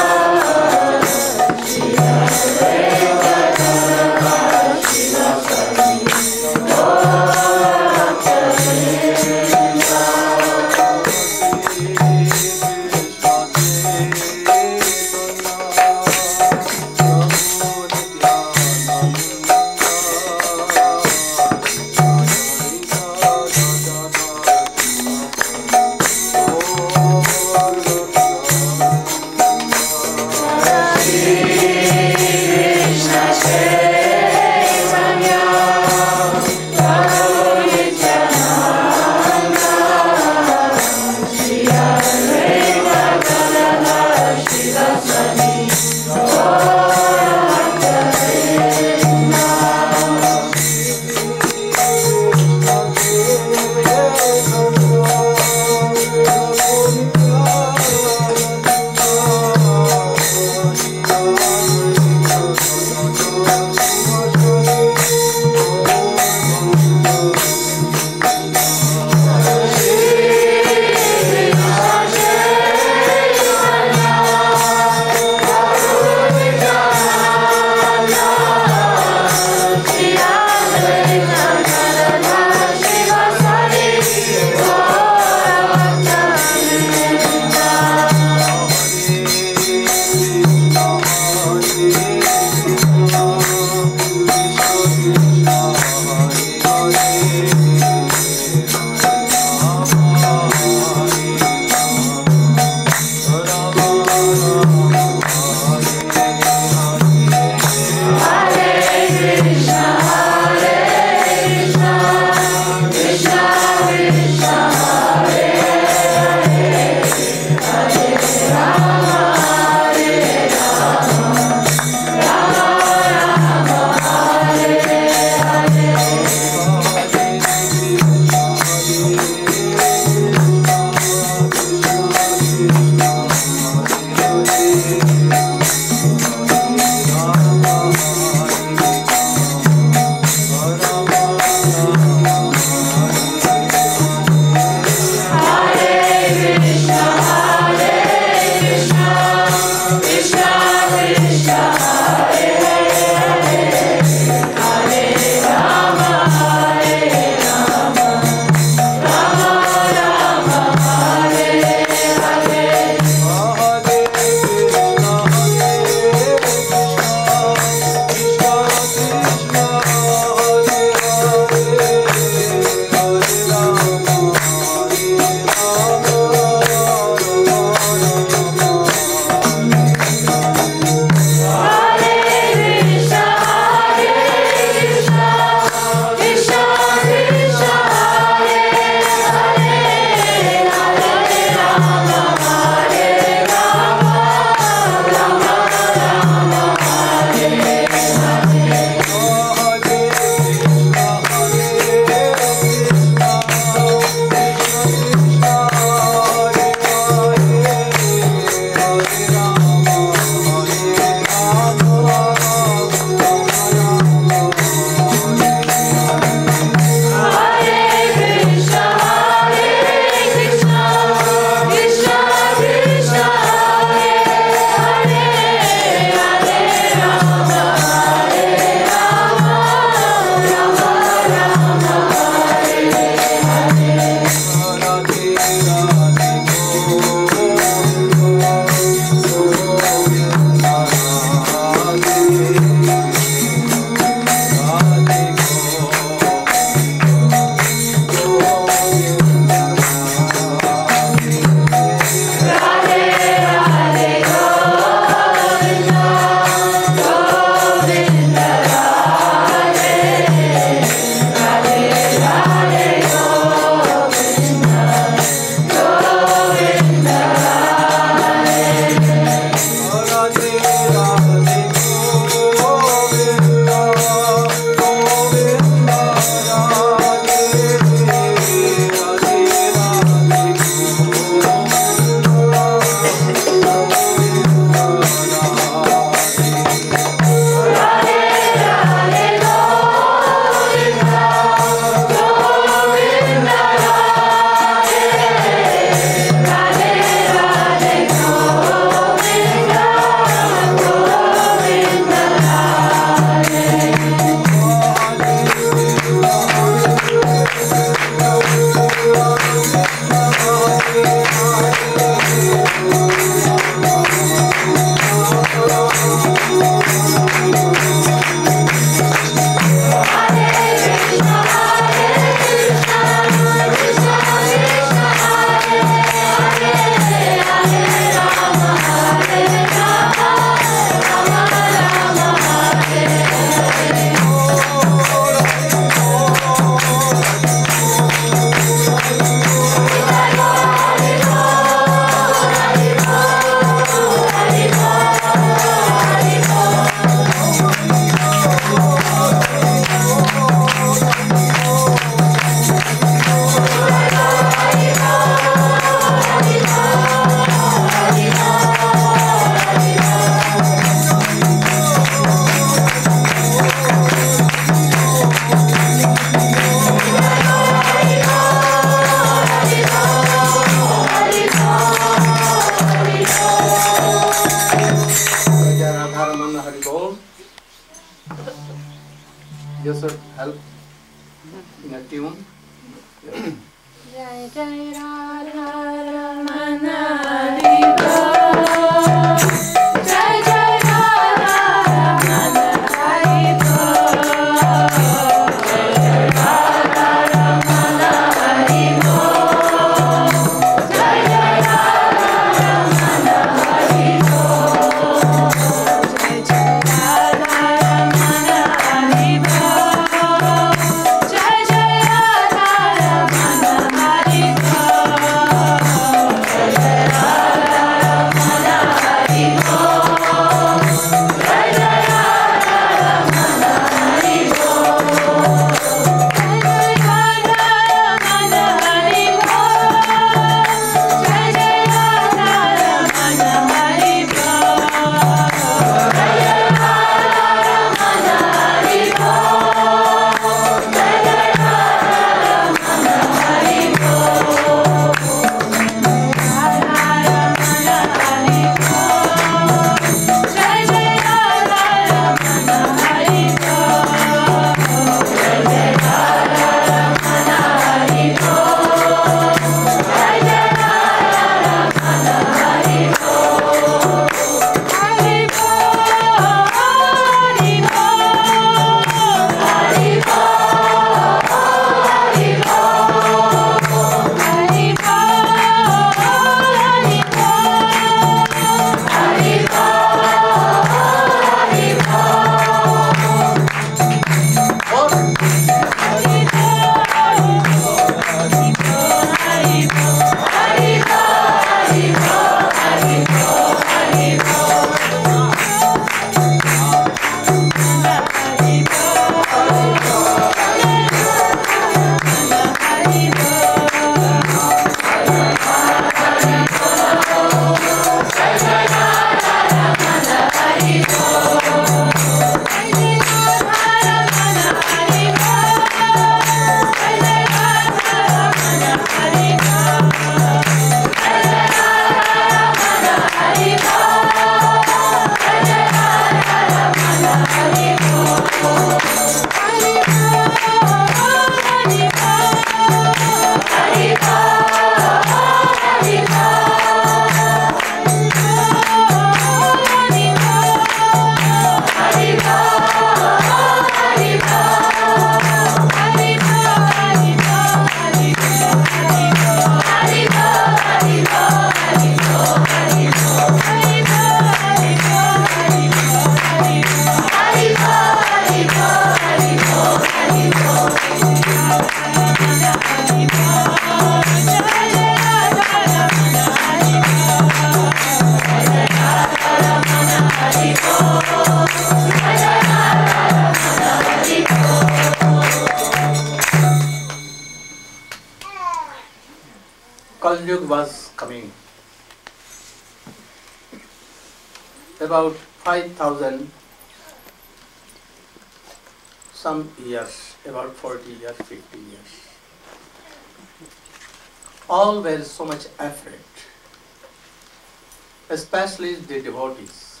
devotees.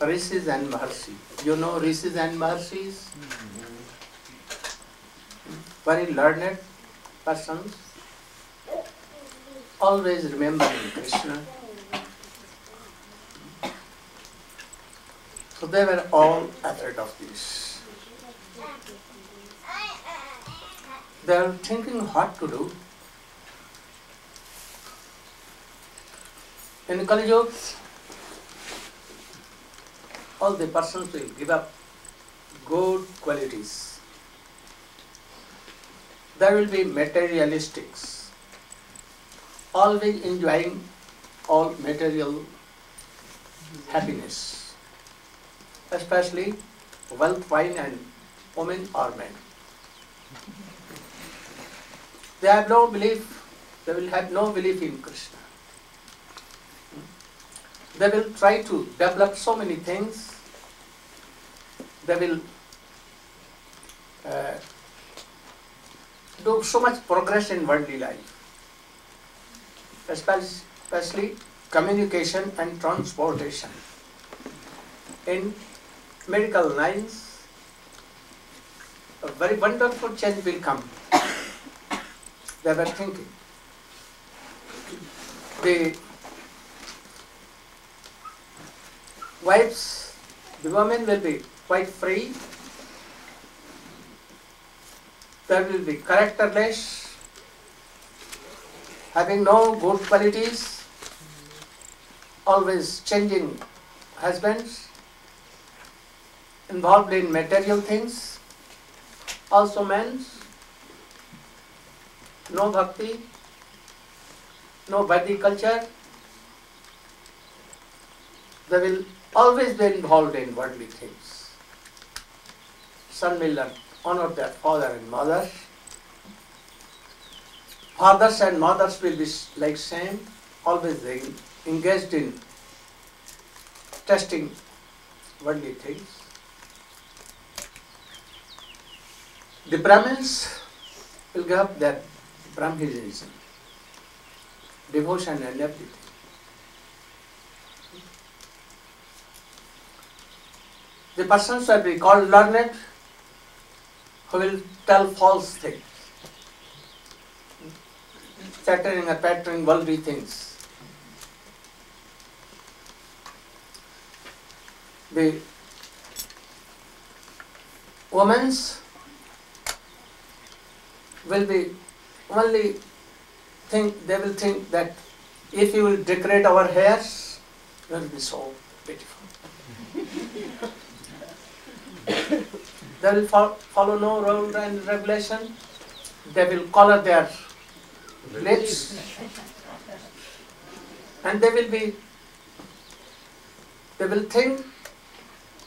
Rishis and Maharshi. You know Rishis and Maharshis? Very learned persons. Always remembering Krishna. So they were all afraid of this. They were thinking what to do. In Kali Yuga, persons will give up good qualities. There will be materialistics, always enjoying all material happiness, especially wealth, wine, and women or men. They have no belief, they will have no belief in Krishna. They will try to develop so many things they will uh, do so much progress in worldly life, especially communication and transportation. In medical lines, a very wonderful change will come. (coughs) they were thinking. The wives, the women will be quite free. They will be characterless, having no good qualities, always changing husbands, involved in material things, also men, no bhakti, no Vedic culture, they will always be involved in worldly things. Son will learn, honor their father and mother. Fathers and mothers will be like same, always engaged in testing worldly things. The Brahmins will give up their Brahmanism, devotion and everything. The persons will be called learned who will tell false things, chattering and pattering worldly things. The women's will be only think they will think that if you will decorate our hairs, it will be so beautiful. They will fo- follow no rule and regulation. They will color their lips, and they will be. They will think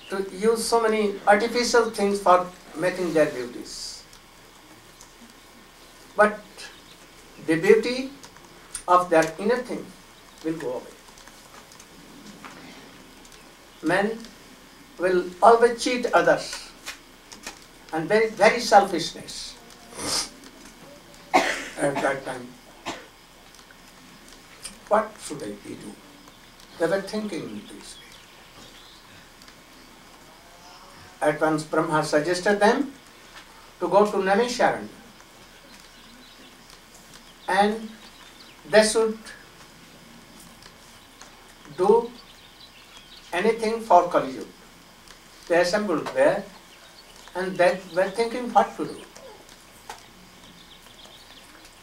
to use so many artificial things for making their beauties. But the beauty of their inner thing will go away. Men will always cheat others and very, very selfishness at that time. What should I do? They were thinking this. At once Brahma suggested them to go to Namisharan and they should do anything for Kali Yuga. They assembled there and they were thinking what to do.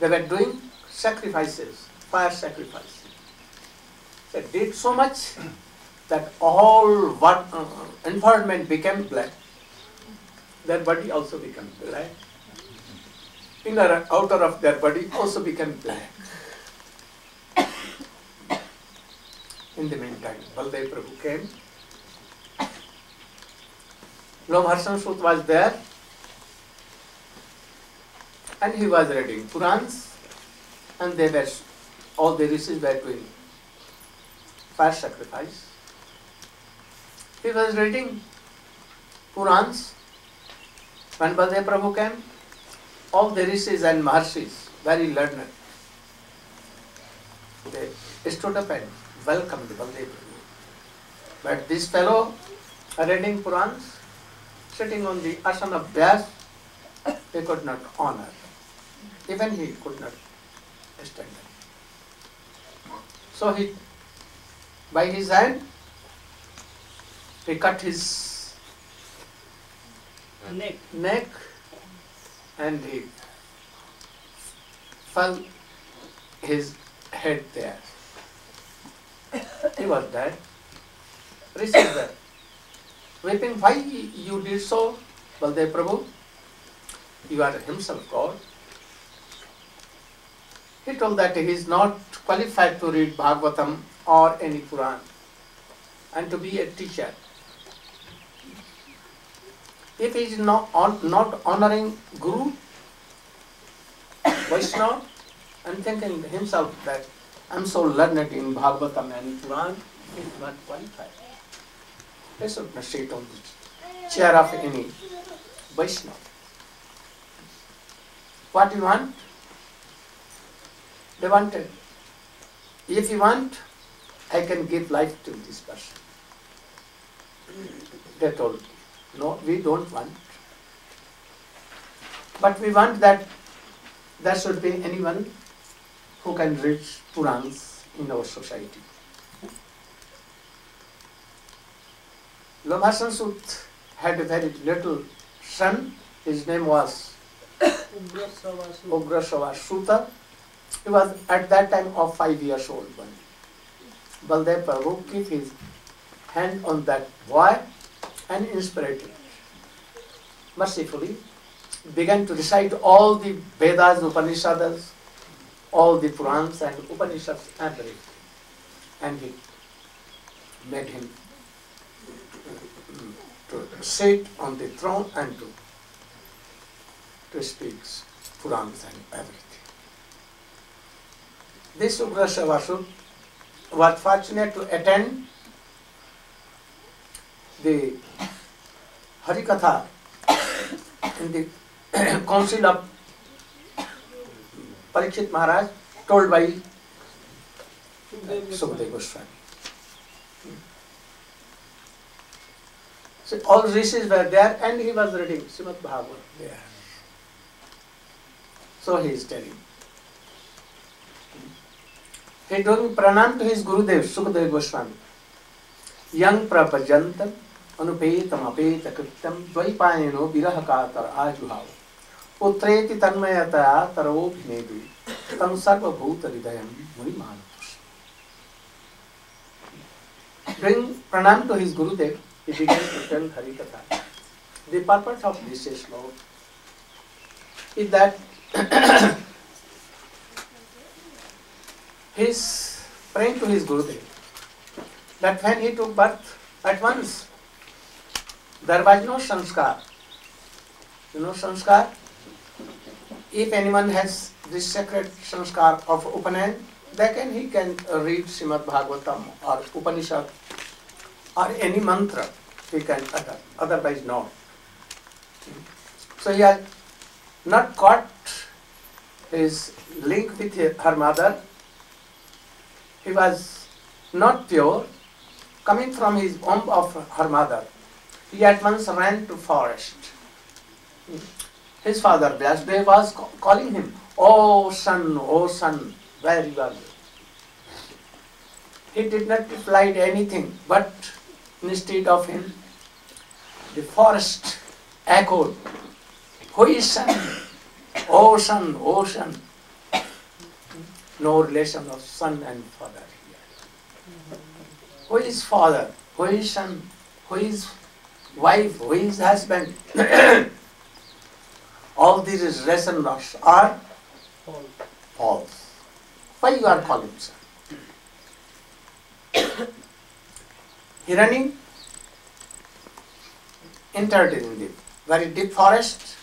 They were doing sacrifices, fire sacrifices. They did so much that all what uh, environment became black. Their body also became black. Inner outer of their body also became black. (coughs) In the meantime, Baldev Prabhu came. Lomharsan Sut was there and he was reading Purans and they were, all the rishis were doing fire sacrifice. He was reading Purans when Baldev Prabhu came. All the rishis and maharshis, very learned, they stood up and welcomed Baldev Prabhu. But this fellow reading Purans, sitting on the asana of Vyas, they could not honor. Even he could not stand up. So he, by his hand, he cut his Neck. neck and he fell his head there. He was dead. Received that. Weeping, why you did so, Baldev Prabhu? You are himself God. He told that he is not qualified to read Bhagavatam or any Puran and to be a teacher. If he is not, on, not honoring Guru, Vaishnava, and thinking himself that I'm so learned in Bhagavatam and Puran, he is not qualified. Not sit on the chair of any Vaishnava. What you want? They wanted. If you want, I can give life to this person. They told, me, no, we don't want. But we want that there should be anyone who can read Purans in our society. Lomhasan Sut had a very little son. His name was Ugrasava Suta. He was at that time of five years old. Baldev Prabhu keep his hand on that boy and inspired him. Mercifully, began to recite all the Vedas, Upanishads, all the Purans and Upanishads, everything. And he made him to sit on the throne and to, to speak Purans and everything. This Ugrasavasut was fortunate to attend the Harikatha in the (coughs) council of Parikshit Maharaj told by Sukadeva Goswami. So all rishis were there and he was reading Srimad Bhagavad there. So he is telling. He doing pranam to his Gurudev, Sukadeva Goswami. Yang prapajantam कृत्यम द्वैपायनो विरह कातर आजुहाव पुत्रेति तन्मयतया तरोभिनेदु तं सर्वभूत हृदयम मुनि Doing pranam to his Gurudev, he began to tell Harikatha. The purpose of this sloka is that he is praying to his Gurudev that when he took birth, at once there was no sanskar. You know sanskar? If anyone has this sacred sanskar of Upanan, then he can read Srimad Bhagavatam or Upanishad or any mantra he can utter, otherwise not. So he had not got his link with her mother. He was not pure, coming from his womb of her mother. He at once ran to forest. His father Vyasdev was calling him, Oh son, oh son, where you are. He did not reply anything, but instead of him, the forest echoed, Who is son? Oh son, oh son. No relation of son and father here. Who is father? Who is son? Who is wife? Who is husband? (coughs) All these relations are false. Why you are calling son? Hirani entered in the very deep forest.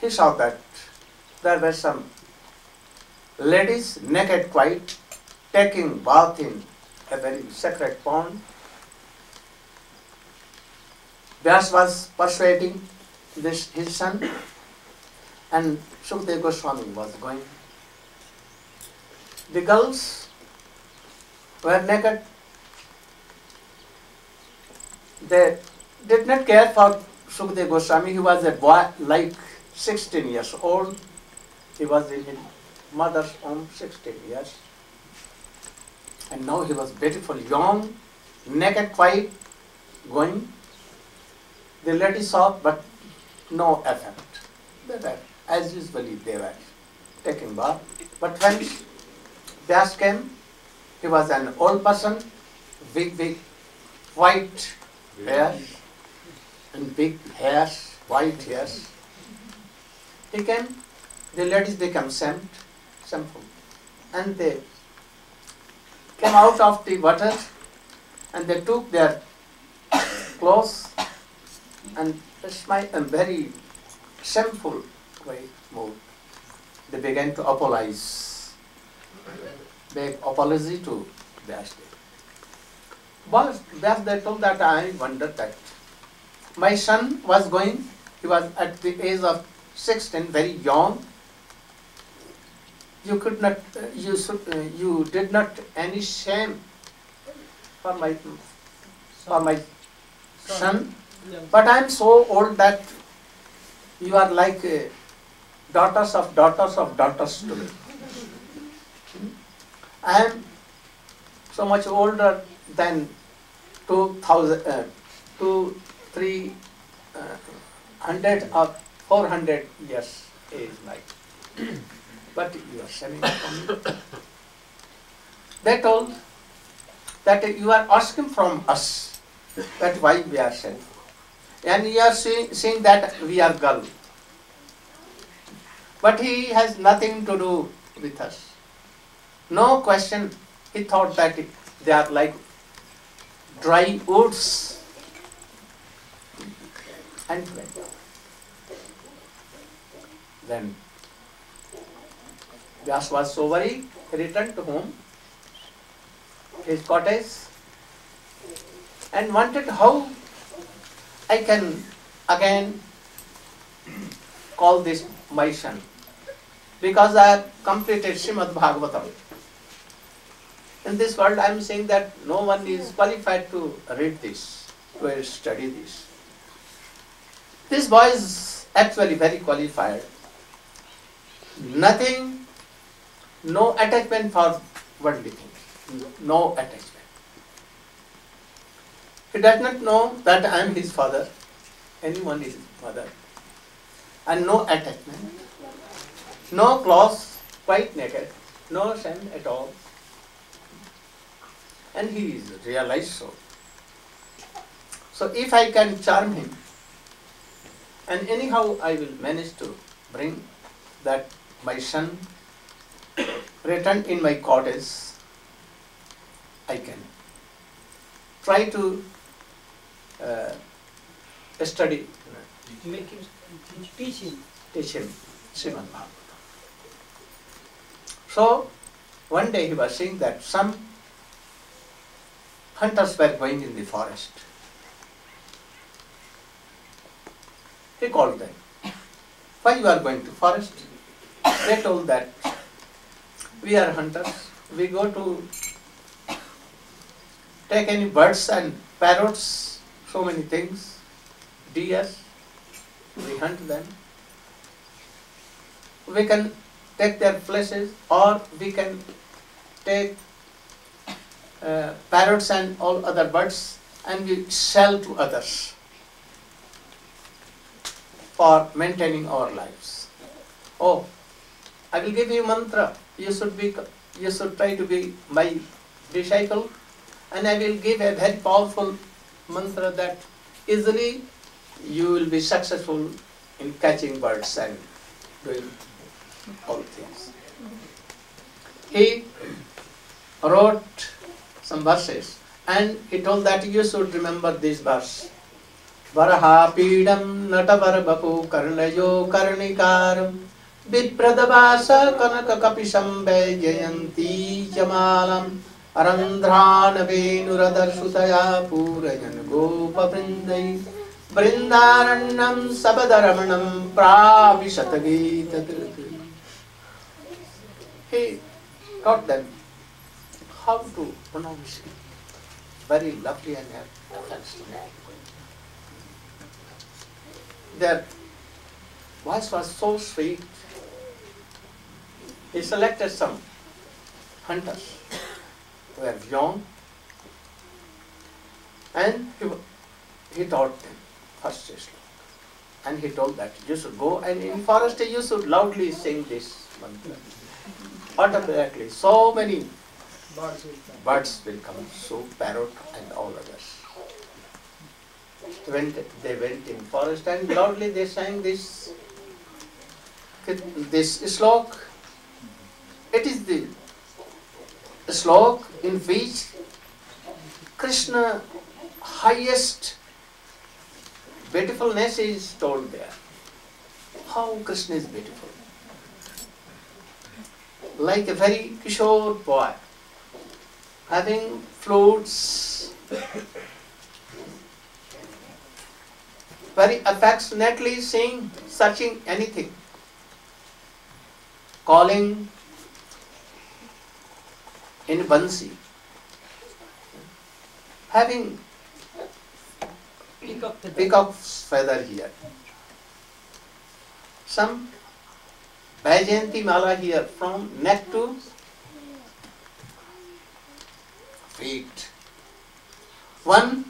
He saw that there were some ladies naked quite taking bath in a very sacred pond. Vyas was persuading this his son and Sukadeva Goswami was going. The girls were naked. They did not care for Sukadeva Goswami. He was a boy like 16 years old. He was in his mother's home 16 years. And now he was beautiful, young, naked, quite going. The lady saw, but no effect. They were, as usually, they were taking bath. But when Vyas came, he was an old person, big, big, white hair, and big hairs, white hairs. He came, the ladies became shamed, shameful, and they came out of the water and they took their clothes and smile and very shameful way moved. They began to apologize, beg apology to Vyasdev. But Vyasdev told that I wondered that my son was going, he was at the age of 16, very young. You could not, uh, you should, uh, you did not any shame for my for my son, but I am so old that you are like uh, daughters of daughters of daughters to me. I am so much older than two thousand, uh, two, three, uh, hundred or four hundred years age like. (coughs) But you are me. (coughs) They told that you are asking from us that why we are sent. And you are saying, saying that we are girl. But he has nothing to do with us. No question. He thought that they are like dry woods. And. Then Vyas was so worried, he returned to home, his cottage, and wanted how I can again call this my son. Because I have completed Srimad Bhagavatam. In this world, I am saying that no one is hmm. qualified to read this, to study this. This boy is actually very qualified. Nothing, no attachment for worldly things. No attachment. He does not know that I am his father, anyone is his father, and no attachment, no clothes, quite naked, no shame at all. And he is realized so. So if I can charm him, and anyhow I will manage to bring that my son returned in my cottage, I can try to uh, study, Make him teach him. teach him Srimad Bhagavatam. So one day he was saying that some hunters were going in the forest. He called them. Why you are going to forest? They told that we are hunters. We go to take any birds and parrots, so many things, deers, we hunt them. We can take their fleshes or we can take uh, parrots and all other birds and we sell to others for maintaining our lives. Oh, I will give you mantra. You should be, you should try to be my disciple, and I will give a very powerful mantra that easily you will be successful in catching birds and doing all things. He wrote some and he told that you should remember this verse. Varahapidam natavarvapu karnayo karnikaram vipradavasa kanaka kapisham jayanti jamalam arandhrana venuradarsutaya purayan gopa vrindai vrindarannam sabadaramanam He taught them how to pronounce it. Very lovely and offensive. Their voice was so sweet. He selected some hunters who were young and he, he taught them first sloka. And he told that you should go and in forest you should loudly sing this mantra. Automatically, so many Birds will come. birds will come, so parrot and all others. Went, they went in forest and loudly they sang this, this slok. It is the slok in which Krishna highest beautifulness is told there. How Krishna is beautiful. Like a very Kishore boy having flutes, very affectionately seeing, searching anything, calling in Bansi, having Peacock feather. peacock's feather here. Some Vaijayanti mala here from neck to feet. One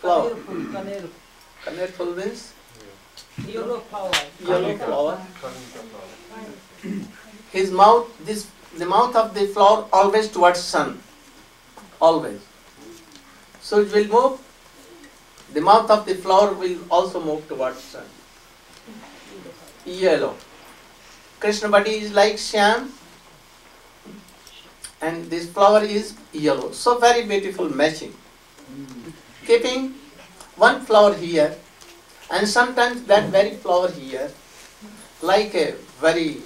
flower, Kaner full, kaner, full means yellow flower. yellow flower. His mouth, this the mouth of the flower always towards sun, always. So it will move. The mouth of the flower will also move towards sun. Yellow. Krishna body is like Shyam, and this flower is yellow. So very beautiful matching. Keeping one flower here, and sometimes that very flower here, like a very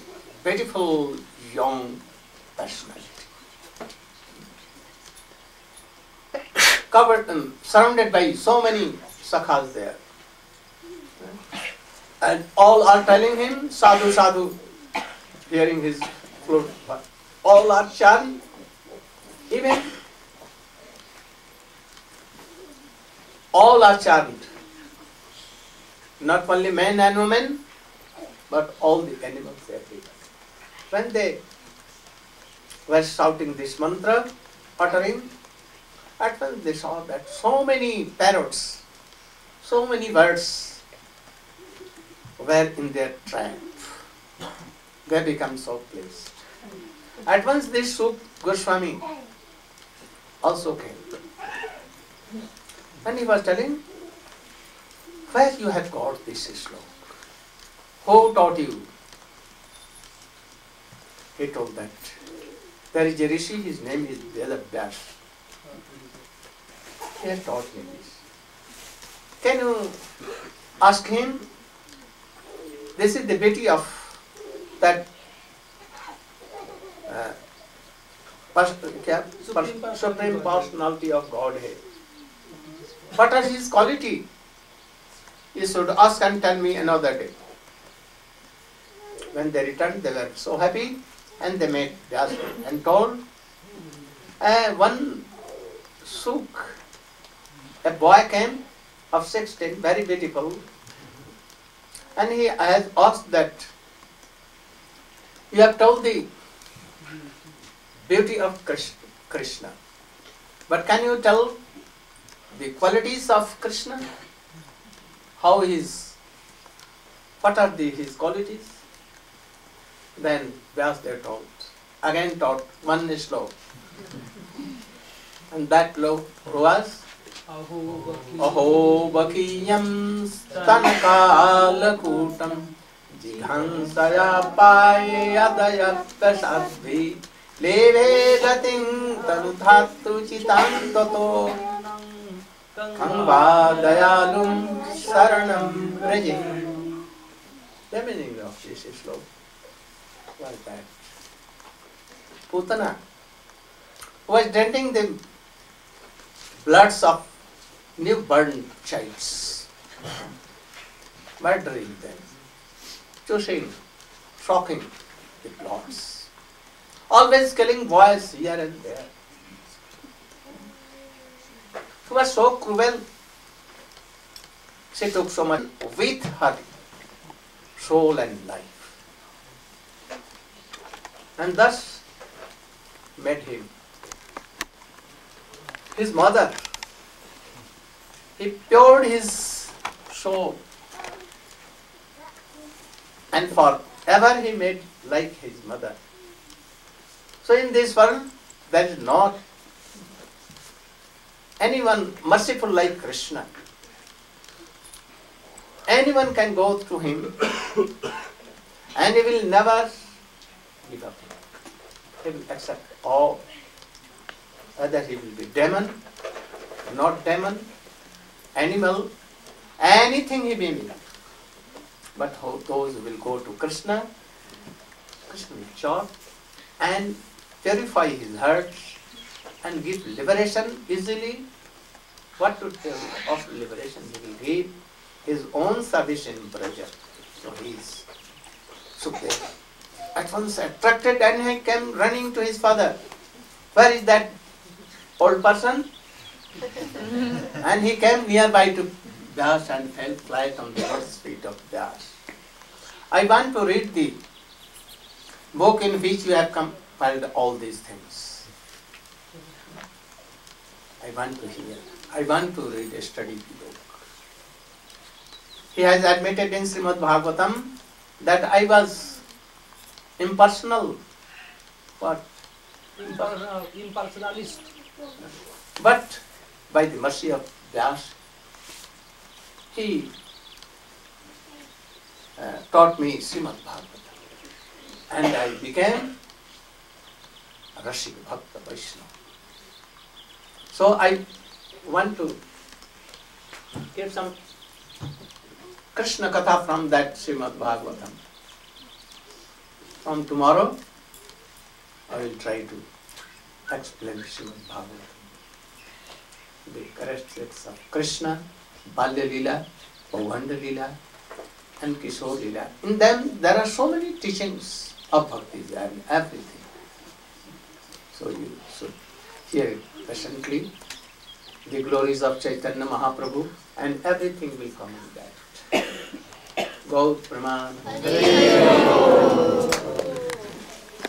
beautiful young personality. Covered and surrounded by so many sakhas there. And all are telling him, sadhu, sadhu, hearing his flute. All are chanting. Even all are charmed. Not only men and women, but all the animals everywhere. When they were shouting this mantra, uttering, at once they saw that so many parrots, so many birds were in their trap. They become so pleased. At once they Suk Goswami also came. And he was telling, where you have got this slok? Who taught you? He told that there is a rishi, his name is Veda Vyas. He has taught me this. Can you ask him? This is the beauty of that uh, क्या? Supreme Pers- Supreme Personality of Godhead. What are his quality? You should ask and tell me another day. When they returned, they were so happy and they made Vyas and told uh, one Suk, a boy came of 16, very beautiful, and he has asked that you have told the beauty of Krish- Krishna, but can you tell the qualities of Krishna? How is, what are the, his qualities? Then Vyasdev told, again taught one slow. And that law was Aho Baki. अहो बकीयं स्तनकालकूटं जिघंसया पायदयत्तशास्त्री लेवे गतिं तनुधातु चितां ततो खं वा दयालुं शरणं व्रजे The meaning of this sloka was that Putana was drinking the bloods of newborn childs, murdering them, choosing, shocking the bloods, always killing boys here and there. She was so cruel. She took so much with her soul and life. And thus made him his mother. He poured his soul. And forever he made like his mother. So in this world, there is not anyone merciful like Krishna. Anyone can go to him (coughs) and he will never give up. He will accept all. Whether he will be demon, not demon, animal, anything he may be. But those who will go to Krishna, Krishna will chop and purify his heart and give liberation easily. What to tell of liberation? He will give his own in Braja. So he is Sukdev. At once attracted and he came running to his father. Where is that old person? and he came nearby to Vyas and fell flat on the lotus feet of Vyas. I want to read the book in which you have compiled all these things. I want to hear. I want to read, a study book. He has admitted in Srimad Bhagavatam that I was impersonal, but, Impersonal, impersonalist. but by the mercy of Vyas, he uh, taught me Srimad Bhagavatam. And I became a Rashik Bhakta Vaishnava. So I want to give some Krishna Katha from that Srimad Bhagavatam. From tomorrow, I will try to explain Srimad Bhagavatam. The characteristics of Krishna, Balya Lila, Pauganda Lila, and Kishore Lila. In them, there are so many teachings of bhakti and everything. So you should hear it patiently. The glories of Chaitanya Mahaprabhu and everything will come in that. Go Praman.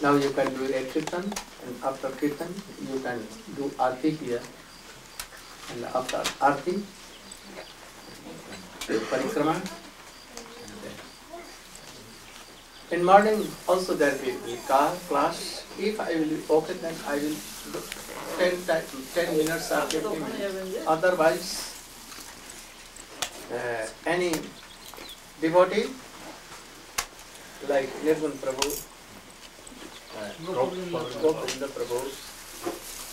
Now you can do a kirtan and after kirtan you can do arti here and after arti parikrama and then in morning also there will be car class. If I will be okay, then I will do 10, ti- 10 minutes or 15 minutes. Otherwise, uh, any devotee like Nirgun Prabhu, uh, Prabhu,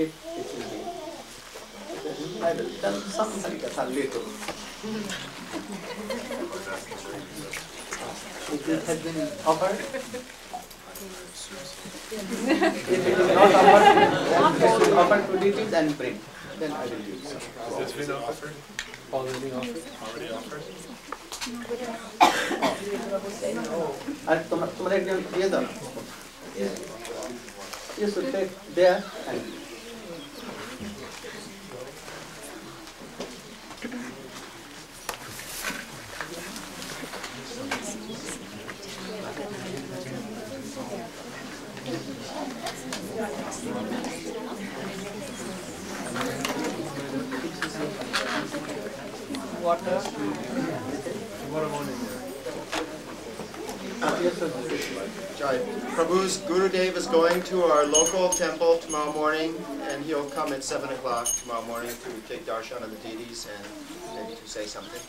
it, it will be. I will tell something a. If it has been offered, if it is not offered, then it is offered to DTs and print. Then I will use. some. Has been offered? Already offered? Already offered? আর তোমাদের একজন Yes. Yes. You should take at 7 o'clock tomorrow morning to take darshan of the deities and maybe to say something.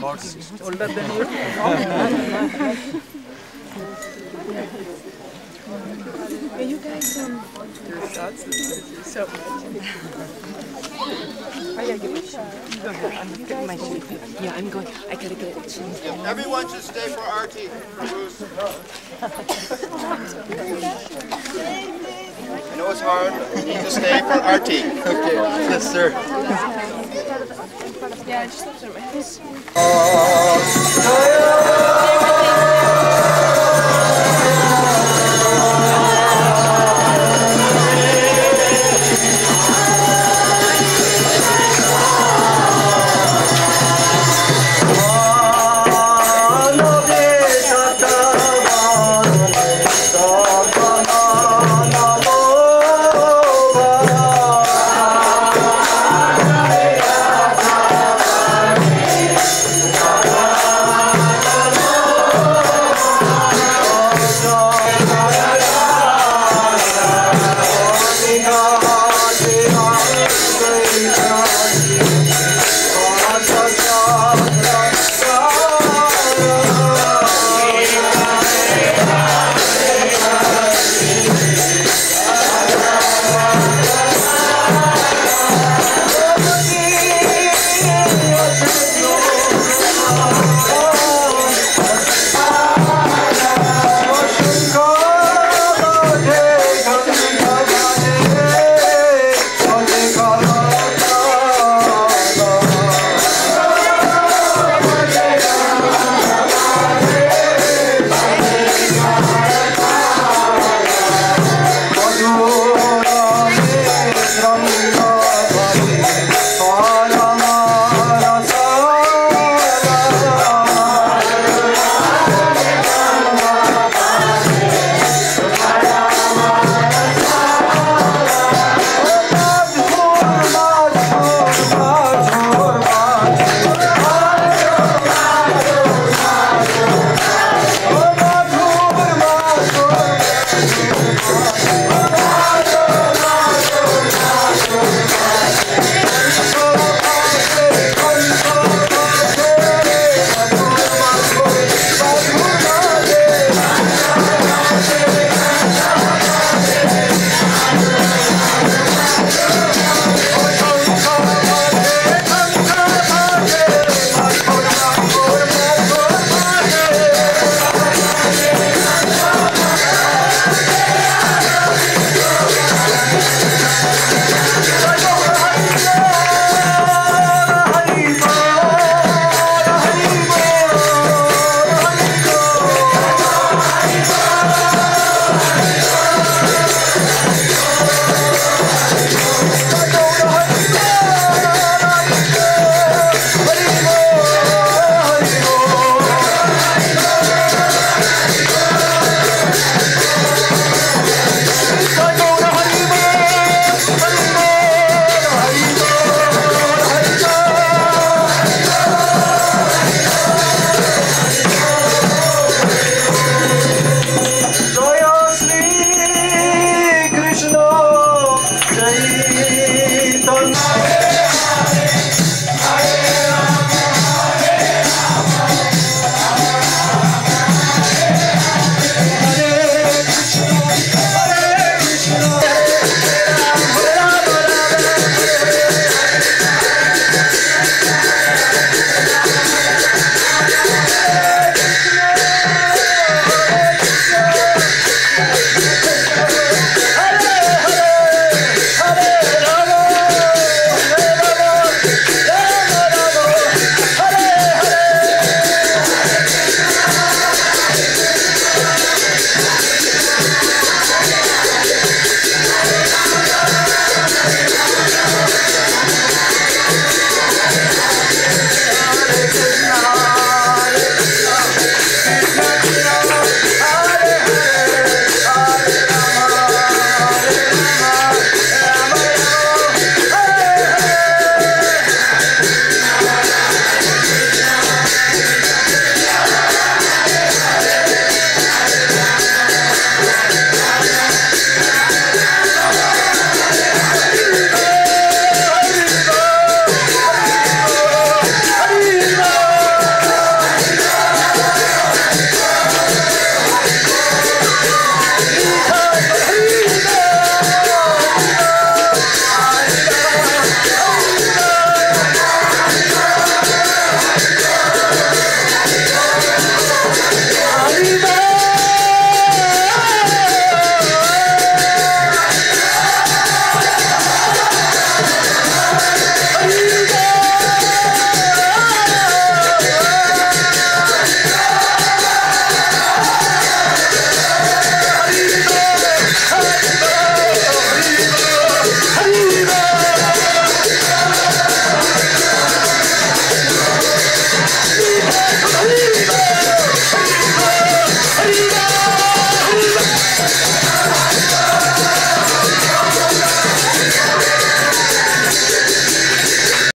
Are. Older than you. you guys, um, so my shoe. Go ahead. I'm getting my shoe. Yeah, I'm going. I gotta get it. Everyone should stay for RT. Prabhus. I know it's hard, you need to stay for RT. Okay. Yes, sir. yeah, I just left it at my house.